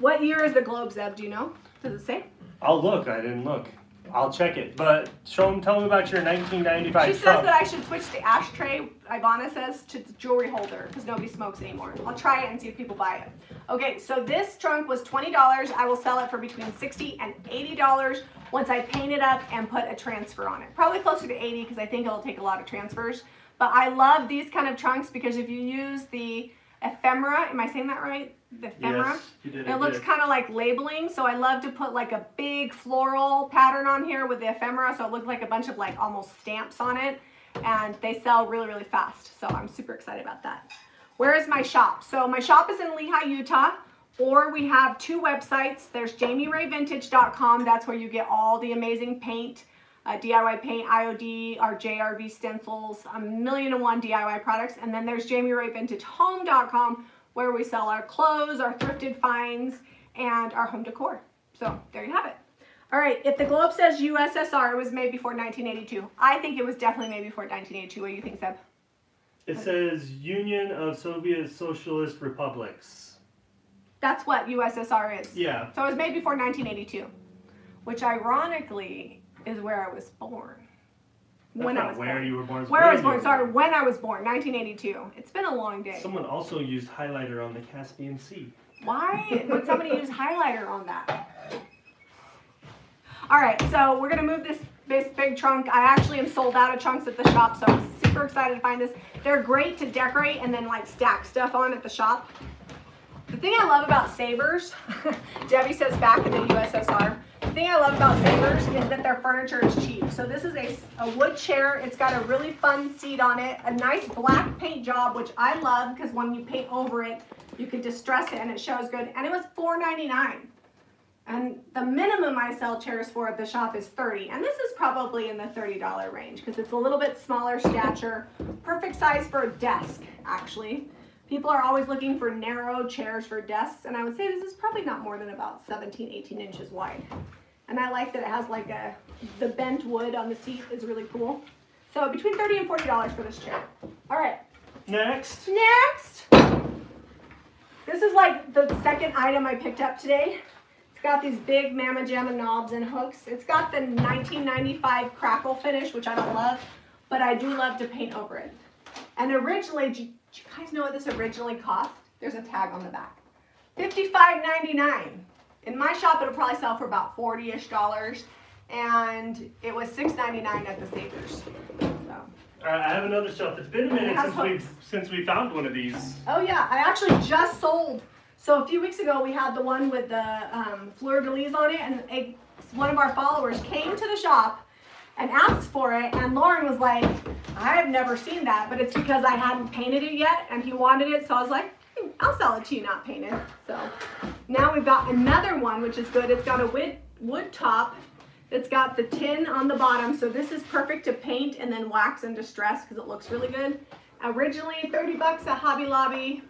What year is the Globe, Zeb? Do you know? Does it say? I'll look. I didn't look. I'll check it. But show them. Tell me about your 1995 She says trunk. that I should switch the ashtray, Ivana says, to the jewelry holder because nobody smokes anymore. I'll try it and see if people buy it. Okay, so this trunk was $20. I will sell it for between 60 and $80 once I paint it up and put a transfer on it. Probably closer to 80 because I think it'll take a lot of transfers. But I love these kind of trunks because if you use the ephemera, am I saying that right? The ephemera? Yes, you did It it looks kind of like labeling, so I love to put like a big floral pattern on here with the ephemera, so it looks like a bunch of like almost stamps on it, and they sell really, really fast. So I'm super excited about that. Where is my shop? So my shop is in Lehi, Utah, or we have two websites. There's jamirayvintage.com. That's where you get all the amazing paint, uh, DIY paint, IOD, our JRV stencils, a million and one DIY products. And then there's jamirayvintagehome.com where we sell our clothes, our thrifted finds, and our home decor. So there you have it. All right, if the globe says USSR, it was made before 1982. I think it was definitely made before 1982. What do you think, Zeb? It says Union of Soviet Socialist Republics. That's what USSR is. Yeah. So it was made before 1982, which ironically is where I was born. When I was where born. you were born. it's Where I was born, sorry, when I was born, 1982. It's been a long day. Someone also used highlighter on the Caspian Sea. Why would somebody use highlighter on that? All right, so we're gonna move this this big trunk. I actually am sold out of trunks at the shop, so I'm super excited to find this. They're great to decorate and then like stack stuff on at the shop. The thing I love about Savers, Debbie says back in the USSR, thing I love about Savers is that their furniture is cheap. So this is a, a wood chair. It's got a really fun seat on it, a nice black paint job, which I love because when you paint over it, you can distress it and it shows good. And it was $4.99. And the minimum I sell chairs for at the shop is 30 And this is probably in the $30 range because it's a little bit smaller stature. Perfect size for a desk, actually. People are always looking for narrow chairs for desks, and I would say this is probably not more than about 17, 18 inches wide. And I like that it has like a, the bent wood on the seat is really cool. So between 30 and $40 for this chair. All right, Next. next. This is like the second item I picked up today. It's got these big Mama Jamma knobs and hooks. It's got the 1995 crackle finish, which I don't love, but I do love to paint over it. And originally, do you, do you guys know what this originally cost? There's a tag on the back. $55.99. In my shop, it'll probably sell for about 40-ish dollars. And it was $6.99 at the Savers. So. All right, I have another shelf. It's been a minute since we since we found one of these. Oh yeah, I actually just sold. So a few weeks ago, we had the one with the um, fleur de lis on it, and a, one of our followers came to the shop and asked for it, and Lauren was like, "I have never seen that, but it's because I hadn't painted it yet, and he wanted it, so I was like, I'll sell it to you, not painted." So Now we've got another one, which is good. It's got a wood, wood top. It's got the tin on the bottom. So this is perfect to paint and then wax and distress because it looks really good. Originally 30 bucks at Hobby Lobby.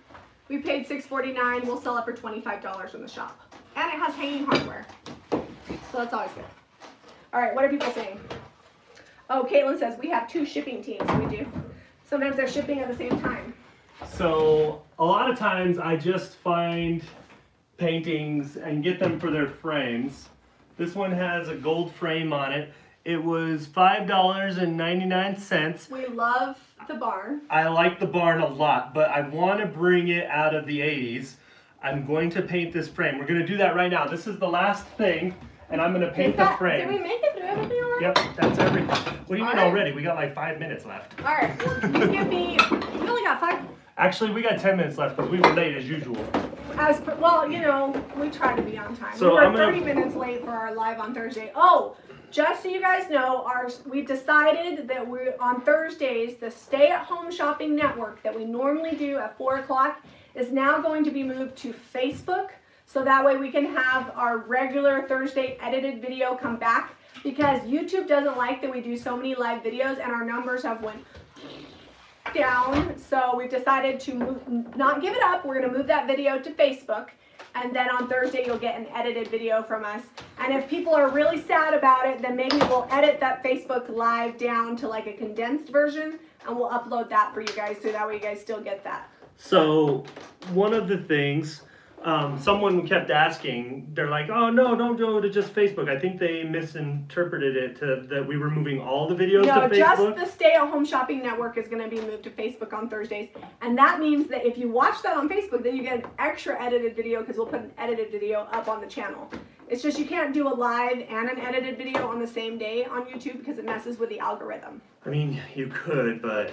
We paid $6.49. We'll sell it for $25 in the shop. And it has hanging hardware. So that's always good. All right, what are people saying? Oh, Caitlin says we have two shipping teams. We do. Sometimes they're shipping at the same time. So a lot of times I just find paintings and get them for their frames. This one has a gold frame on it. It was five dollars and ninety nine cents. We love the barn. I like the barn a lot, but I want to bring it out of the 80s. I'm going to paint this frame. We're going to do that right now. This is the last thing, and I'm going to paint that- the frame. Did we make it through everything already? Yep, that's everything. What do you mean Alright. already? We got like five minutes left. All right. Well, you give me. We only got five. Actually, we got 10 minutes left because we were late as usual. As per, well, you know, we try to be on time. So we were I'm gonna- 30 minutes late for our live on Thursday. Oh, just so you guys know, our we decided that we're on Thursdays. The Stay at Home Shopping Network that we normally do at four o'clock is now going to be moved to Facebook. So that way we can have our regular Thursday edited video come back because YouTube doesn't like that we do so many live videos and our numbers have went down. So we've decided to move, not give it up. We're gonna move that video to Facebook. And then on Thursday, you'll get an edited video from us. And if people are really sad about it, then maybe we'll edit that Facebook live down to like a condensed version and we'll upload that for you guys so that way you guys still get that. So, one of the things, um, someone kept asking, they're like, oh no, don't go to just Facebook. I think they misinterpreted it to that we were moving all the videos No, to just Facebook. the Stay at Home Shopping Network is going to be moved to Facebook on Thursdays. And that means that if you watch that on Facebook, then you get an extra edited video because we'll put an edited video up on the channel. It's just you can't do a live and an edited video on the same day on YouTube because it messes with the algorithm. I mean, you could, but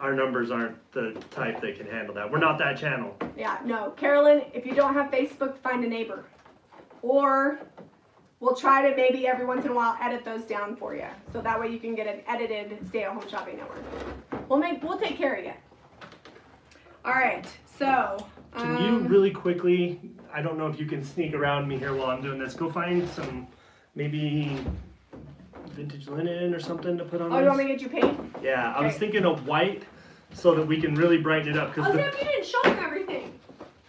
our numbers aren't the type that can handle that. We're not that channel. Yeah, no. Carolyn, if you don't have Facebook, find a neighbor. Or we'll try to maybe every once in a while edit those down for you. So that way you can get an edited Stay at Home Shopping Network. We'll make we'll take care of you. All right. So, Can you um, really quickly? I don't know if you can sneak around me here while I'm doing this. Go find some maybe vintage linen or something to put on Oh, you want me to get you paint? Yeah, I was Okay. thinking of white so that we can really brighten it up. Oh, Cause the, Sam, you didn't show them everything.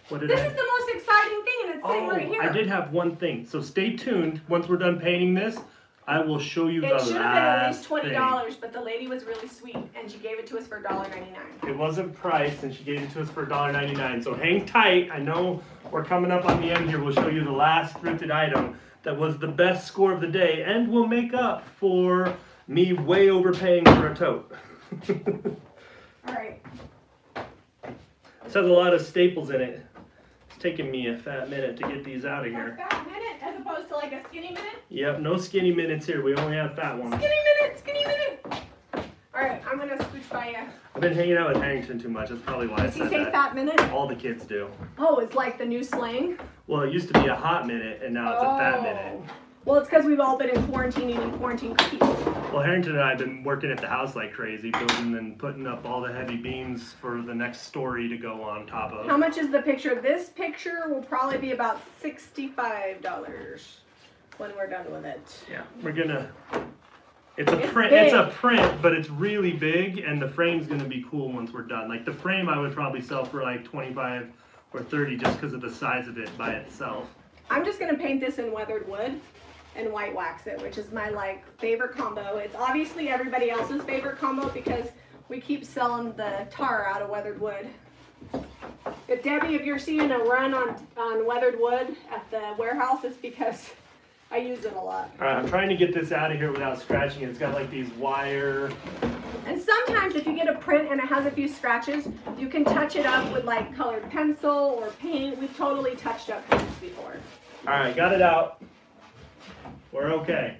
what did This I? is the most exciting thing, and it's sitting oh, right here. I did have one thing. So stay tuned. Once we're done painting this, I will show you It the should have been at least twenty thing. dollars, but the lady was really sweet, and she gave it to us for $1.99. It wasn't priced, and she gave it to us for $1.99. So hang tight. I know we're coming up on the end here. We'll show you the last thrifted item that was the best score of the day, and will make up for me way overpaying for a tote. All right. This has a lot of staples in it. It's taking me a fat minute to get these out of here. A fat minute as opposed to like a skinny minute. Yep, no skinny minutes here. We only have fat ones. Skinny minute, skinny minute. All right, I'm gonna scooch by you. I've been hanging out with Harrington too much. That's probably why I Does he say that. fat minute? All the kids do. Oh, it's like the new slang. Well, it used to be a hot minute, and now it's a fat oh. minute. Well, it's because we've all been in quarantine eating quarantine cookies. Well, Harrington and I have been working at the house like crazy, building and putting up all the heavy beams for the next story to go on top of. How much is the picture? This picture will probably be about sixty-five dollars when we're done with it. Yeah, we're gonna. It's a It's print. It's a big. print, but it's really big, and the frame's gonna be cool once we're done. Like the frame, I would probably sell for like twenty-five or thirty just because of the size of it by itself. I'm just gonna paint this in weathered wood and white wax it, which is my like favorite combo. It's obviously everybody else's favorite combo because we keep selling the tar out of weathered wood. If Debbie, if you're seeing a run on on weathered wood at the warehouse, it's because I use it a lot. All right, I'm trying to get this out of here without scratching it. It's got like these wire. And sometimes if you get a print and it has a few scratches, you can touch it up with like colored pencil or paint. We've totally touched up prints before. All right, got it out. We're okay.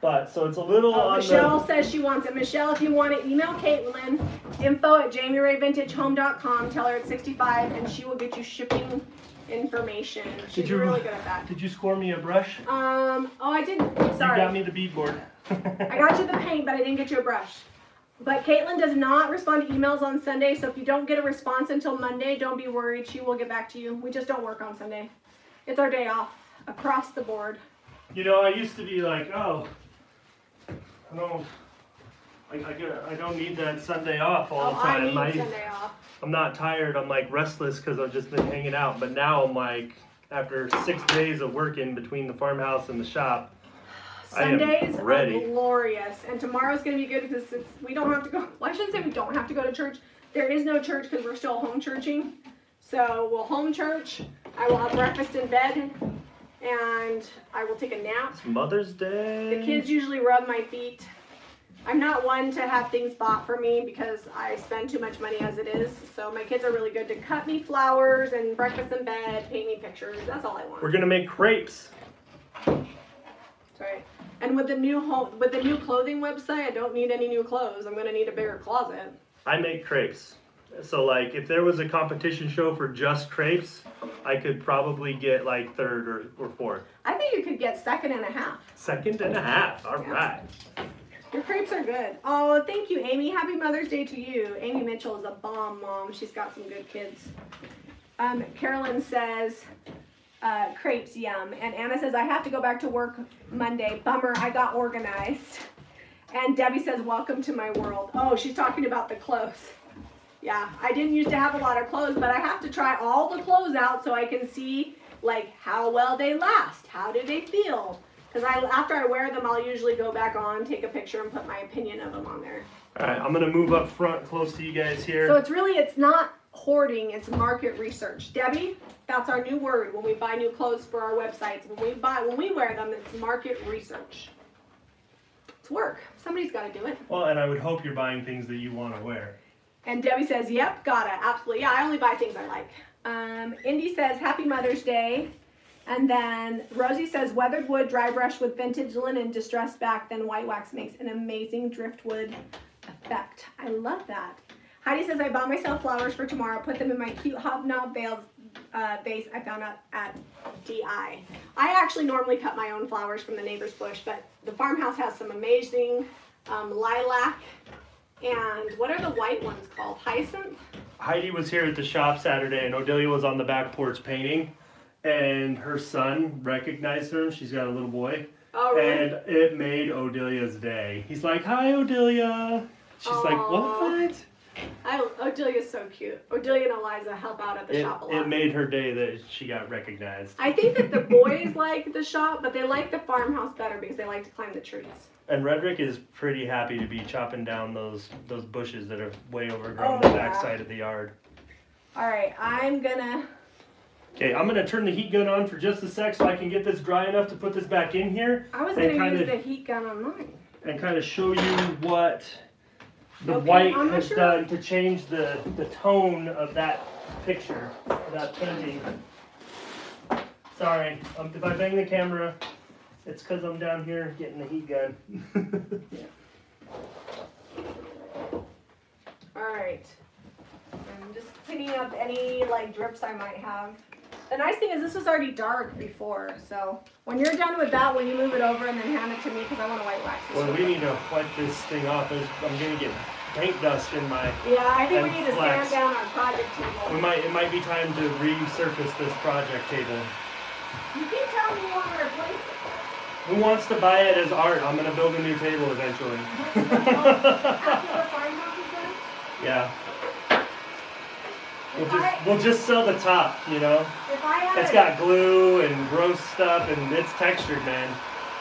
But so it's a little Oh, on Michelle the. says she wants it. Michelle, if you want it, email Caitlin, info at jamirayvintagehome.com. Tell her it's 65 and she will get you shipping information. She's Did you really good at that. Did you score me a brush? Um, oh, I didn't. Sorry. You got me the bead board. I got you the paint, but I didn't get you a brush. But Caitlin does not respond to emails on Sunday, so if you don't get a response until Monday, don't be worried. She will get back to you. We just don't work on Sunday. It's our day off across the board. You know, I used to be like, oh, I don't, I, I, get- I don't need that Sunday off all oh, the oh, I time. need I, Sunday off. I'm not tired. I'm like restless because I've just been hanging out. But now I'm like, after six days of working between the farmhouse and the shop, I am Sundays ready. are glorious, and tomorrow's gonna be good because it's, we don't have to go. Well, I shouldn't say we don't have to go to church. There is no church because we're still home churching. So we'll home church. I will have breakfast in bed, and I will take a nap. it's Mother's Day. The kids usually rub my feet. I'm not one to have things bought for me because I spend too much money as it is. So my kids are really good to cut me flowers and breakfast in bed, paint me pictures. That's all I want. We're gonna make crepes. Sorry. And with the new home, with the new clothing website, I don't need any new clothes. I'm gonna need a bigger closet. I make crepes. So like, if there was a competition show for just crepes, I could probably get like third or, or fourth. I think you could get second and a half. Second and a half. All Yeah. right. Your crepes are good. Oh, thank you, Amy. Happy Mother's Day to you. Amy Mitchell is a bomb mom. She's got some good kids. Um, Carolyn says, uh, crepes, yum. And Anna says, I have to go back to work Monday. Bummer, I got organized. And Debbie says, welcome to my world. Oh, she's talking about the clothes. Yeah, I didn't used to have a lot of clothes, but I have to try all the clothes out so I can see like how well they last. How do they feel? Because I after I wear them, I'll usually go back on, take a picture, and put my opinion of them on there. All right. I'm gonna move up front, close to you guys here. So it's really it's not hoarding, it's market research. Debbie, that's our new word when we buy new clothes for our websites. When we buy when we wear them, it's market research. It's work. Somebody's got to do it. well, and I would hope you're buying things that you want to wear. And Debbie says, "Yep, gotta, Absolutely. Yeah, I only buy things I like." Um, Indy says, "Happy Mother's Day." And then Rosie says, "Weathered wood, dry brush with vintage linen, distressed back, then white wax makes an amazing driftwood effect." I love that. Heidi says, "I bought myself flowers for tomorrow. Put them in my cute hobnob veil uh, vase I found out at DI. I actually normally cut my own flowers from the neighbor's bush, but the farmhouse has some amazing um, lilac and what are the white ones called? Hyacinth? Heidi was here at the shop Saturday, and Odelia was on the back porch painting, and her son recognized her. She's got a little boy, Oh, really? and it made Odilia's day. He's like, "Hi, Odilia." She's like, Aw. "What?" I, Odelia's so cute. Odilia and Eliza help out at the It, shop a lot. it made her day that she got recognized. I think that the boys like the shop, but they like the farmhouse better because they like to climb the trees. And Redrick is pretty happy to be chopping down those those bushes that are way overgrown Oh, the yeah. backside of the yard. All right, I'm gonna. Okay, I'm gonna turn the heat gun on for just a sec so I can get this dry enough to put this back in here I was gonna kinda- use the heat gun on mine. and kind of show you what the Okay, white I'm has sure. done to change the, the tone of that picture, that painting. Sorry, um, if I bang the camera, it's because I'm down here getting the heat gun. yeah. All right. I'm just cleaning up any like drips I might have. The nice thing is this was already dark before, so when you're done with that, will you move it over and then hand it to me because I want to white wax this well, we need to wipe this thing off. There's, I'm gonna get paint dust in my. Yeah, I think we need to flex. sand down our project table. We might. It might be time to resurface this project table. You keep telling me you want to replace it. Who wants to buy it as art? I'm gonna build a new table eventually. Oh, after the farmhouse is done? yeah. We'll just we'll just sell the top, you know. if I had It's got glue and gross stuff and it's textured, man.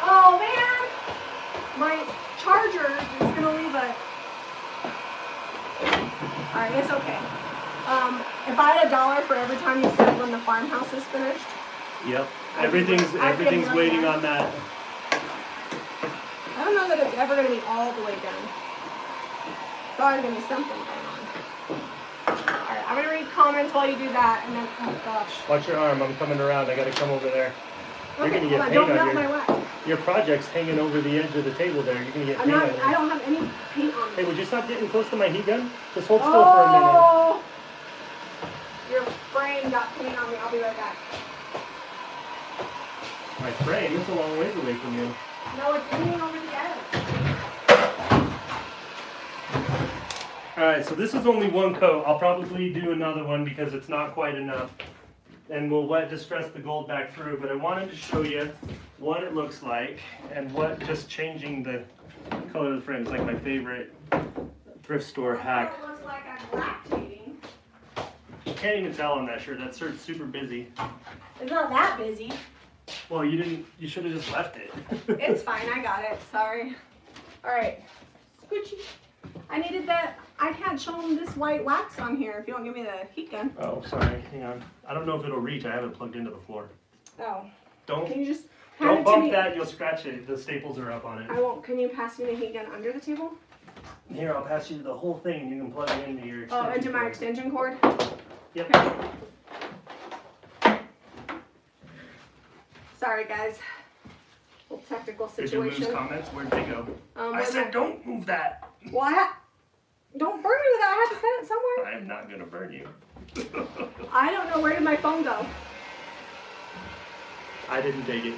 Oh man, my charger is gonna leave a. All right, it's okay. Um, if I had a dollar for every time you said when the farmhouse is finished, Yep. Everything's everything's waiting on that. I don't know that it's ever gonna be all the way done. It's always gonna be something going on. All right, I'm gonna read comments while you do that, and then oh gosh. Watch your arm. I'm coming around. I gotta come over there. You're Okay, gonna get on, paint don't on melt your- my wax. Your project's hanging over the edge of the table there. You're gonna get I'm paint not. on I it. don't have any paint on me. Hey, me. would you stop getting close to my heat gun? Just hold still for a minute. Oh, your frame got paint on me. I'll be right back. My frame, it's a long ways away from you. No, it's leaning over the edge. Alright, so this is only one coat. I'll probably do another one because it's not quite enough. And we'll wet distress the gold back through, but I wanted to show you what it looks like and what just changing the color of the frame is like my favorite thrift store hack. It looks like I'm lactating. You can't even tell on that shirt. That shirt's super busy. It's not that busy. Well, you didn't. You should have just left it. It's fine, I got it. Sorry. All right. Squishy. I needed that. I can't show them this white wax on here if you don't give me the heat gun. Oh, sorry. Hang on. I don't know if it'll reach. I have it plugged into the floor. Oh. Don't Can you just hand don't it to bump me? that. You'll scratch it. The staples are up on it. I won't. Can you pass me the heat gun under the table? Here, I'll pass you the whole thing. and You can plug it into your. Oh, extension into my cord. extension cord? Yep. Okay. Sorry, guys. Little technical Did you lose situation. comments? Where'd they go? Um, I where'd said, my- don't move that. What? Don't burn me with that. I have to set it somewhere. I'm not gonna burn you. I don't know. Where did my phone go? I didn't take it.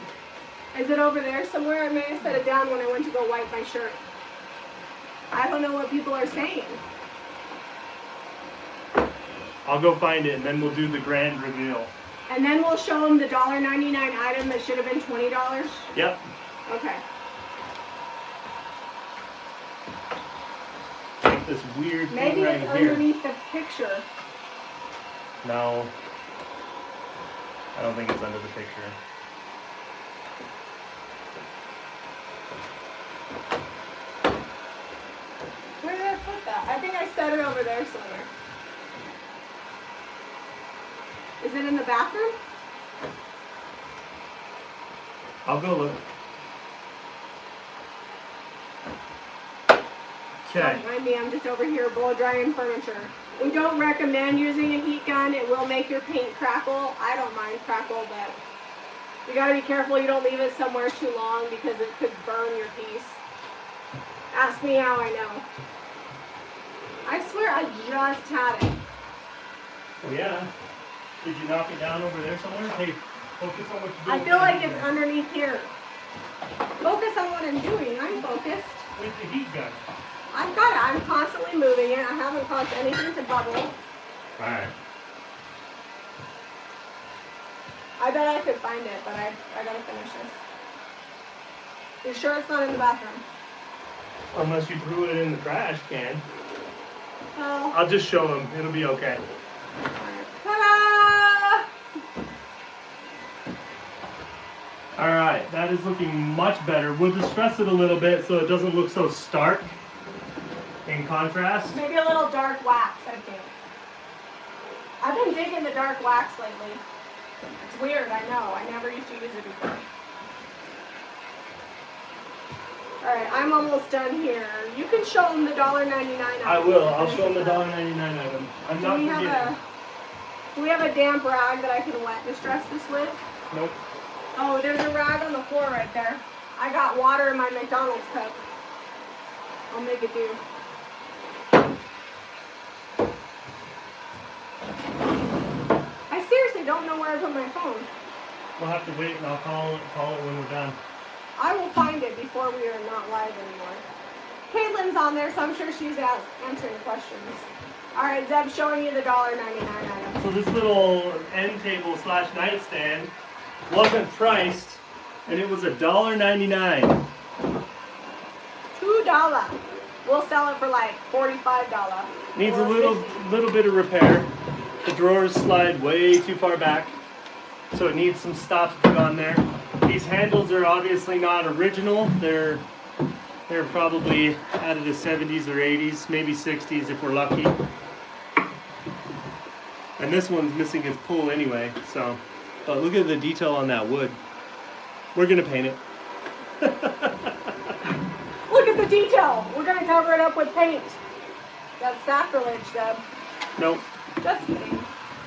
Is it over there somewhere? I may have set it down when I went to go wipe my shirt. I don't know what people are saying. I'll go find it and then we'll do the grand reveal. And then we'll show them the $1.99 item that should have been $20. Yep. Okay. This weird Maybe thing right it's here. underneath the picture. No. I don't think it's under the picture. Where did I put that? I think I set it over there somewhere. Is it in the bathroom? I'll go look. Okay. Don't mind me, I'm just over here blow drying furniture. We don't recommend using a heat gun. It will make your paint crackle. I don't mind crackle, but you gotta be careful you don't leave it somewhere too long because it could burn your piece. Ask me how I know. I swear I just had it. Oh yeah. Did you knock it down over there somewhere? Hey, focus on what you're doing. I feel like it's underneath here. Focus on what I'm doing. I'm focused. With the heat gun. I've got it. I'm constantly moving it. I haven't caused anything to bubble. Alright. I bet I could find it, but I, I gotta finish this. You sure it's not in the bathroom? Unless you threw it in the trash can. Oh. I'll just show them. It'll be okay. Ta-da! Alright, that is looking much better. We'll distress it a little bit so it doesn't look so stark in contrast. Maybe a little dark wax, I think. I've been digging the dark wax lately. It's weird, I know. I never used to use it before. Alright, I'm almost done here. You can show them the $1.99 item. I will. I'll show them the $1.99 item. I'm Do not we have a do we have a damp rag that I can wet distress this with? Nope. Oh, there's a rag on the floor right there. I got water in my McDonald's cup. I'll make it do. I seriously don't know where I put my phone. We'll have to wait and I'll call, call it when we're done. I will find it before we are not live anymore. Caitlin's on there, so I'm sure she's answering questions. All right, Zeb's showing you the $1.99 item. So this little end table slash nightstand wasn't priced, and it was a dollar ninety nine. Two dollar. We'll sell it for like forty-five dollar. Needs a little little bit of repair. The drawers slide way too far back, so it needs some stops put on there. These handles are obviously not original. They're they're probably out of the 70s or 80s, maybe 60s if we're lucky. And this one's missing its pull anyway, so. But look at the detail on that wood. We're gonna paint it. Look at the detail. We're gonna cover it up with paint. That's sacrilege, Zeb. Nope. Just kidding.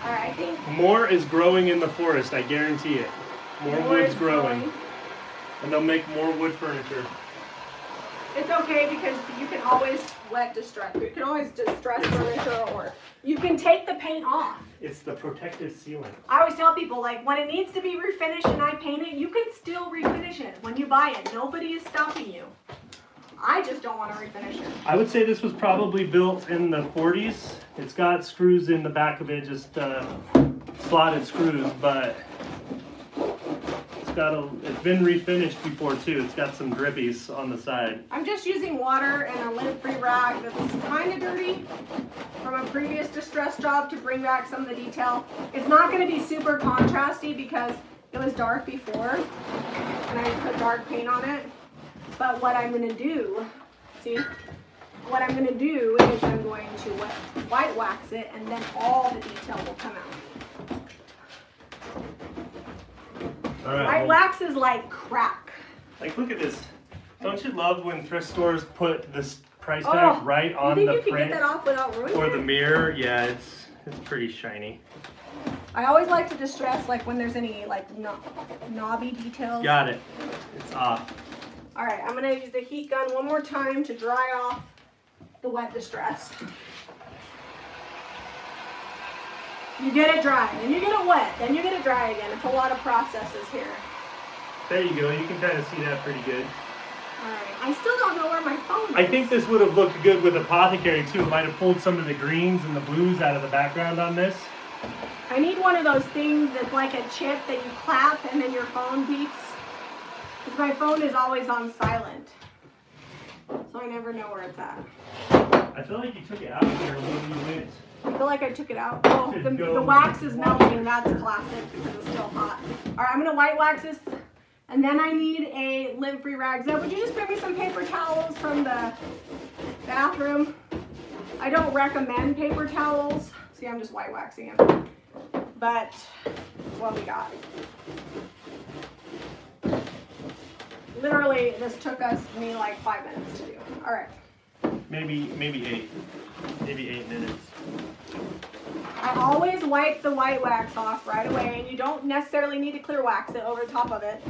All right, I think More is growing in the forest, I guarantee it. More, more wood's is growing. And they'll make more wood furniture. It's okay because you can always wet distress. You can always distress furniture or you can take the paint off. It's the protective sealant. I always tell people like when it needs to be refinished and I paint it, you can still refinish it when you buy it. Nobody is stopping you. I just don't want to refinish it. I would say this was probably built in the 40s. It's got screws in the back of it, just uh, slotted screws, but it's got a. It's been refinished before too. It's got some drippies on the side. I'm just using water and a lint-free rag that's kind of dirty from a previous distress job to bring back some of the detail. It's not going to be super contrasty because it was dark before and I put dark paint on it. But what I'm going to do, see, what I'm going to do is I'm going to wet, white wax it and then all the detail will come out. All right. White well, wax is like crack. like, look at this. Don't you love when thrift stores put this price tag Oh, right on the you can print get that off without ruining or the mirror? Yeah, it's it's pretty shiny. I always like to distress like when there's any like no- knobby details. Got it. It's off. All right, I'm gonna use the heat gun one more time to dry off the wet distress. You get it dry, then you get it wet, then you get it dry again. It's a lot of processes here. There you go. You can kind of see that pretty good. All right, I still don't know where my phone is. I think this would have looked good with apothecary too. It might have pulled some of the greens and the blues out of the background on this. I need one of those things that's like a chip that you clap and then your phone beeps. Because my phone is always on silent. So I never know where it's at. I feel like you took it out of there when you went. I feel like I took it out. Oh, the, the wax is melting. That's classic because it's still hot. All right, I'm gonna white wax this, and then I need a lint-free rag. Zeb, would you just bring me some paper towels from the bathroom? I don't recommend paper towels. See, I'm just white waxing them, but what we got. Literally, this took us me like five minutes to do. All right. Maybe maybe eight. Maybe eight minutes. I always wipe the white wax off right away, and you don't necessarily need to clear wax it over top of it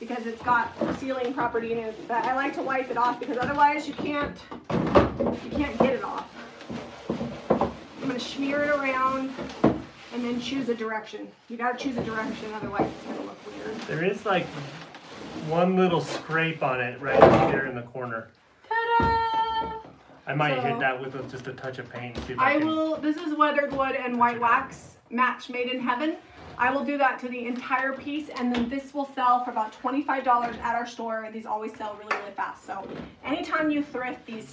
because it's got sealing property in it. But I like to wipe it off because otherwise you can't you can't get it off. I'm gonna smear it around and then choose a direction. You gotta choose a direction, otherwise it's gonna look weird. There is like one little scrape on it right there in the corner. Ta-da! I might So- hit that with just a touch of paint. and See if I, I will, this is weathered wood and white wax match made in heaven. I will do that to the entire piece and then this will sell for about $25 at our store. These always sell really, really fast. So anytime you thrift these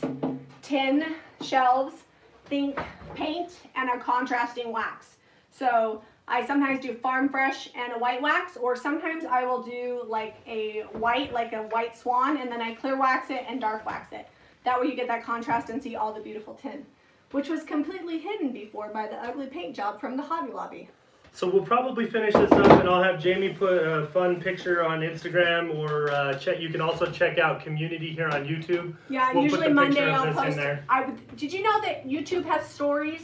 tin shelves, think paint and a contrasting wax. So I sometimes do farm fresh and a white wax or sometimes I will do like a white, like a white swan and then I clear wax it and dark wax it. That way you get that contrast and see all the beautiful tin which was completely hidden before by the ugly paint job from the Hobby Lobby. So we'll probably finish this up, and I'll have Jami put a fun picture on Instagram, or uh, check. You can also check out Community here on YouTube. Yeah, We'll usually Monday I'll post. there. I would. Did you know that YouTube has stories?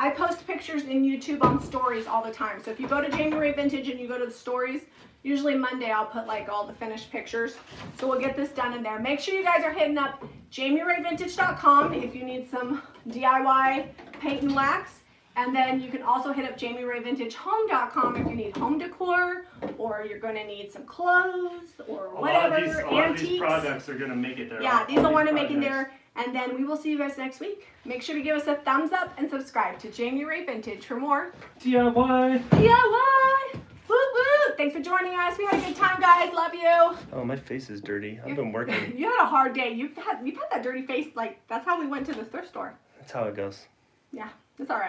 I post pictures in YouTube on stories all the time. So if you go to Jami Ray Vintage and you go to the stories, usually Monday I'll put like all the finished pictures. So we'll get this done in there. Make sure you guys are hitting up JamiRayVintage.com if you need some DIY paint and wax. And then you can also hit up JamiRayVintageHome.com if you need home decor or you're going to need some clothes or A whatever, lot of these, a lot of these products are gonna make it there. Yeah, these will want to make projects. there. And then we will see you guys next week. Make sure to give us a thumbs up and subscribe to Jami Ray Vintage for more DIY. DIY. Woo woo! Thanks for joining us. We had a good time, guys. Love you. Oh, my face is dirty. I've You- been working. You had a hard day. You've had you've had that dirty face. Like that's how we went to the thrift store. That's how it goes. Yeah, it's all right.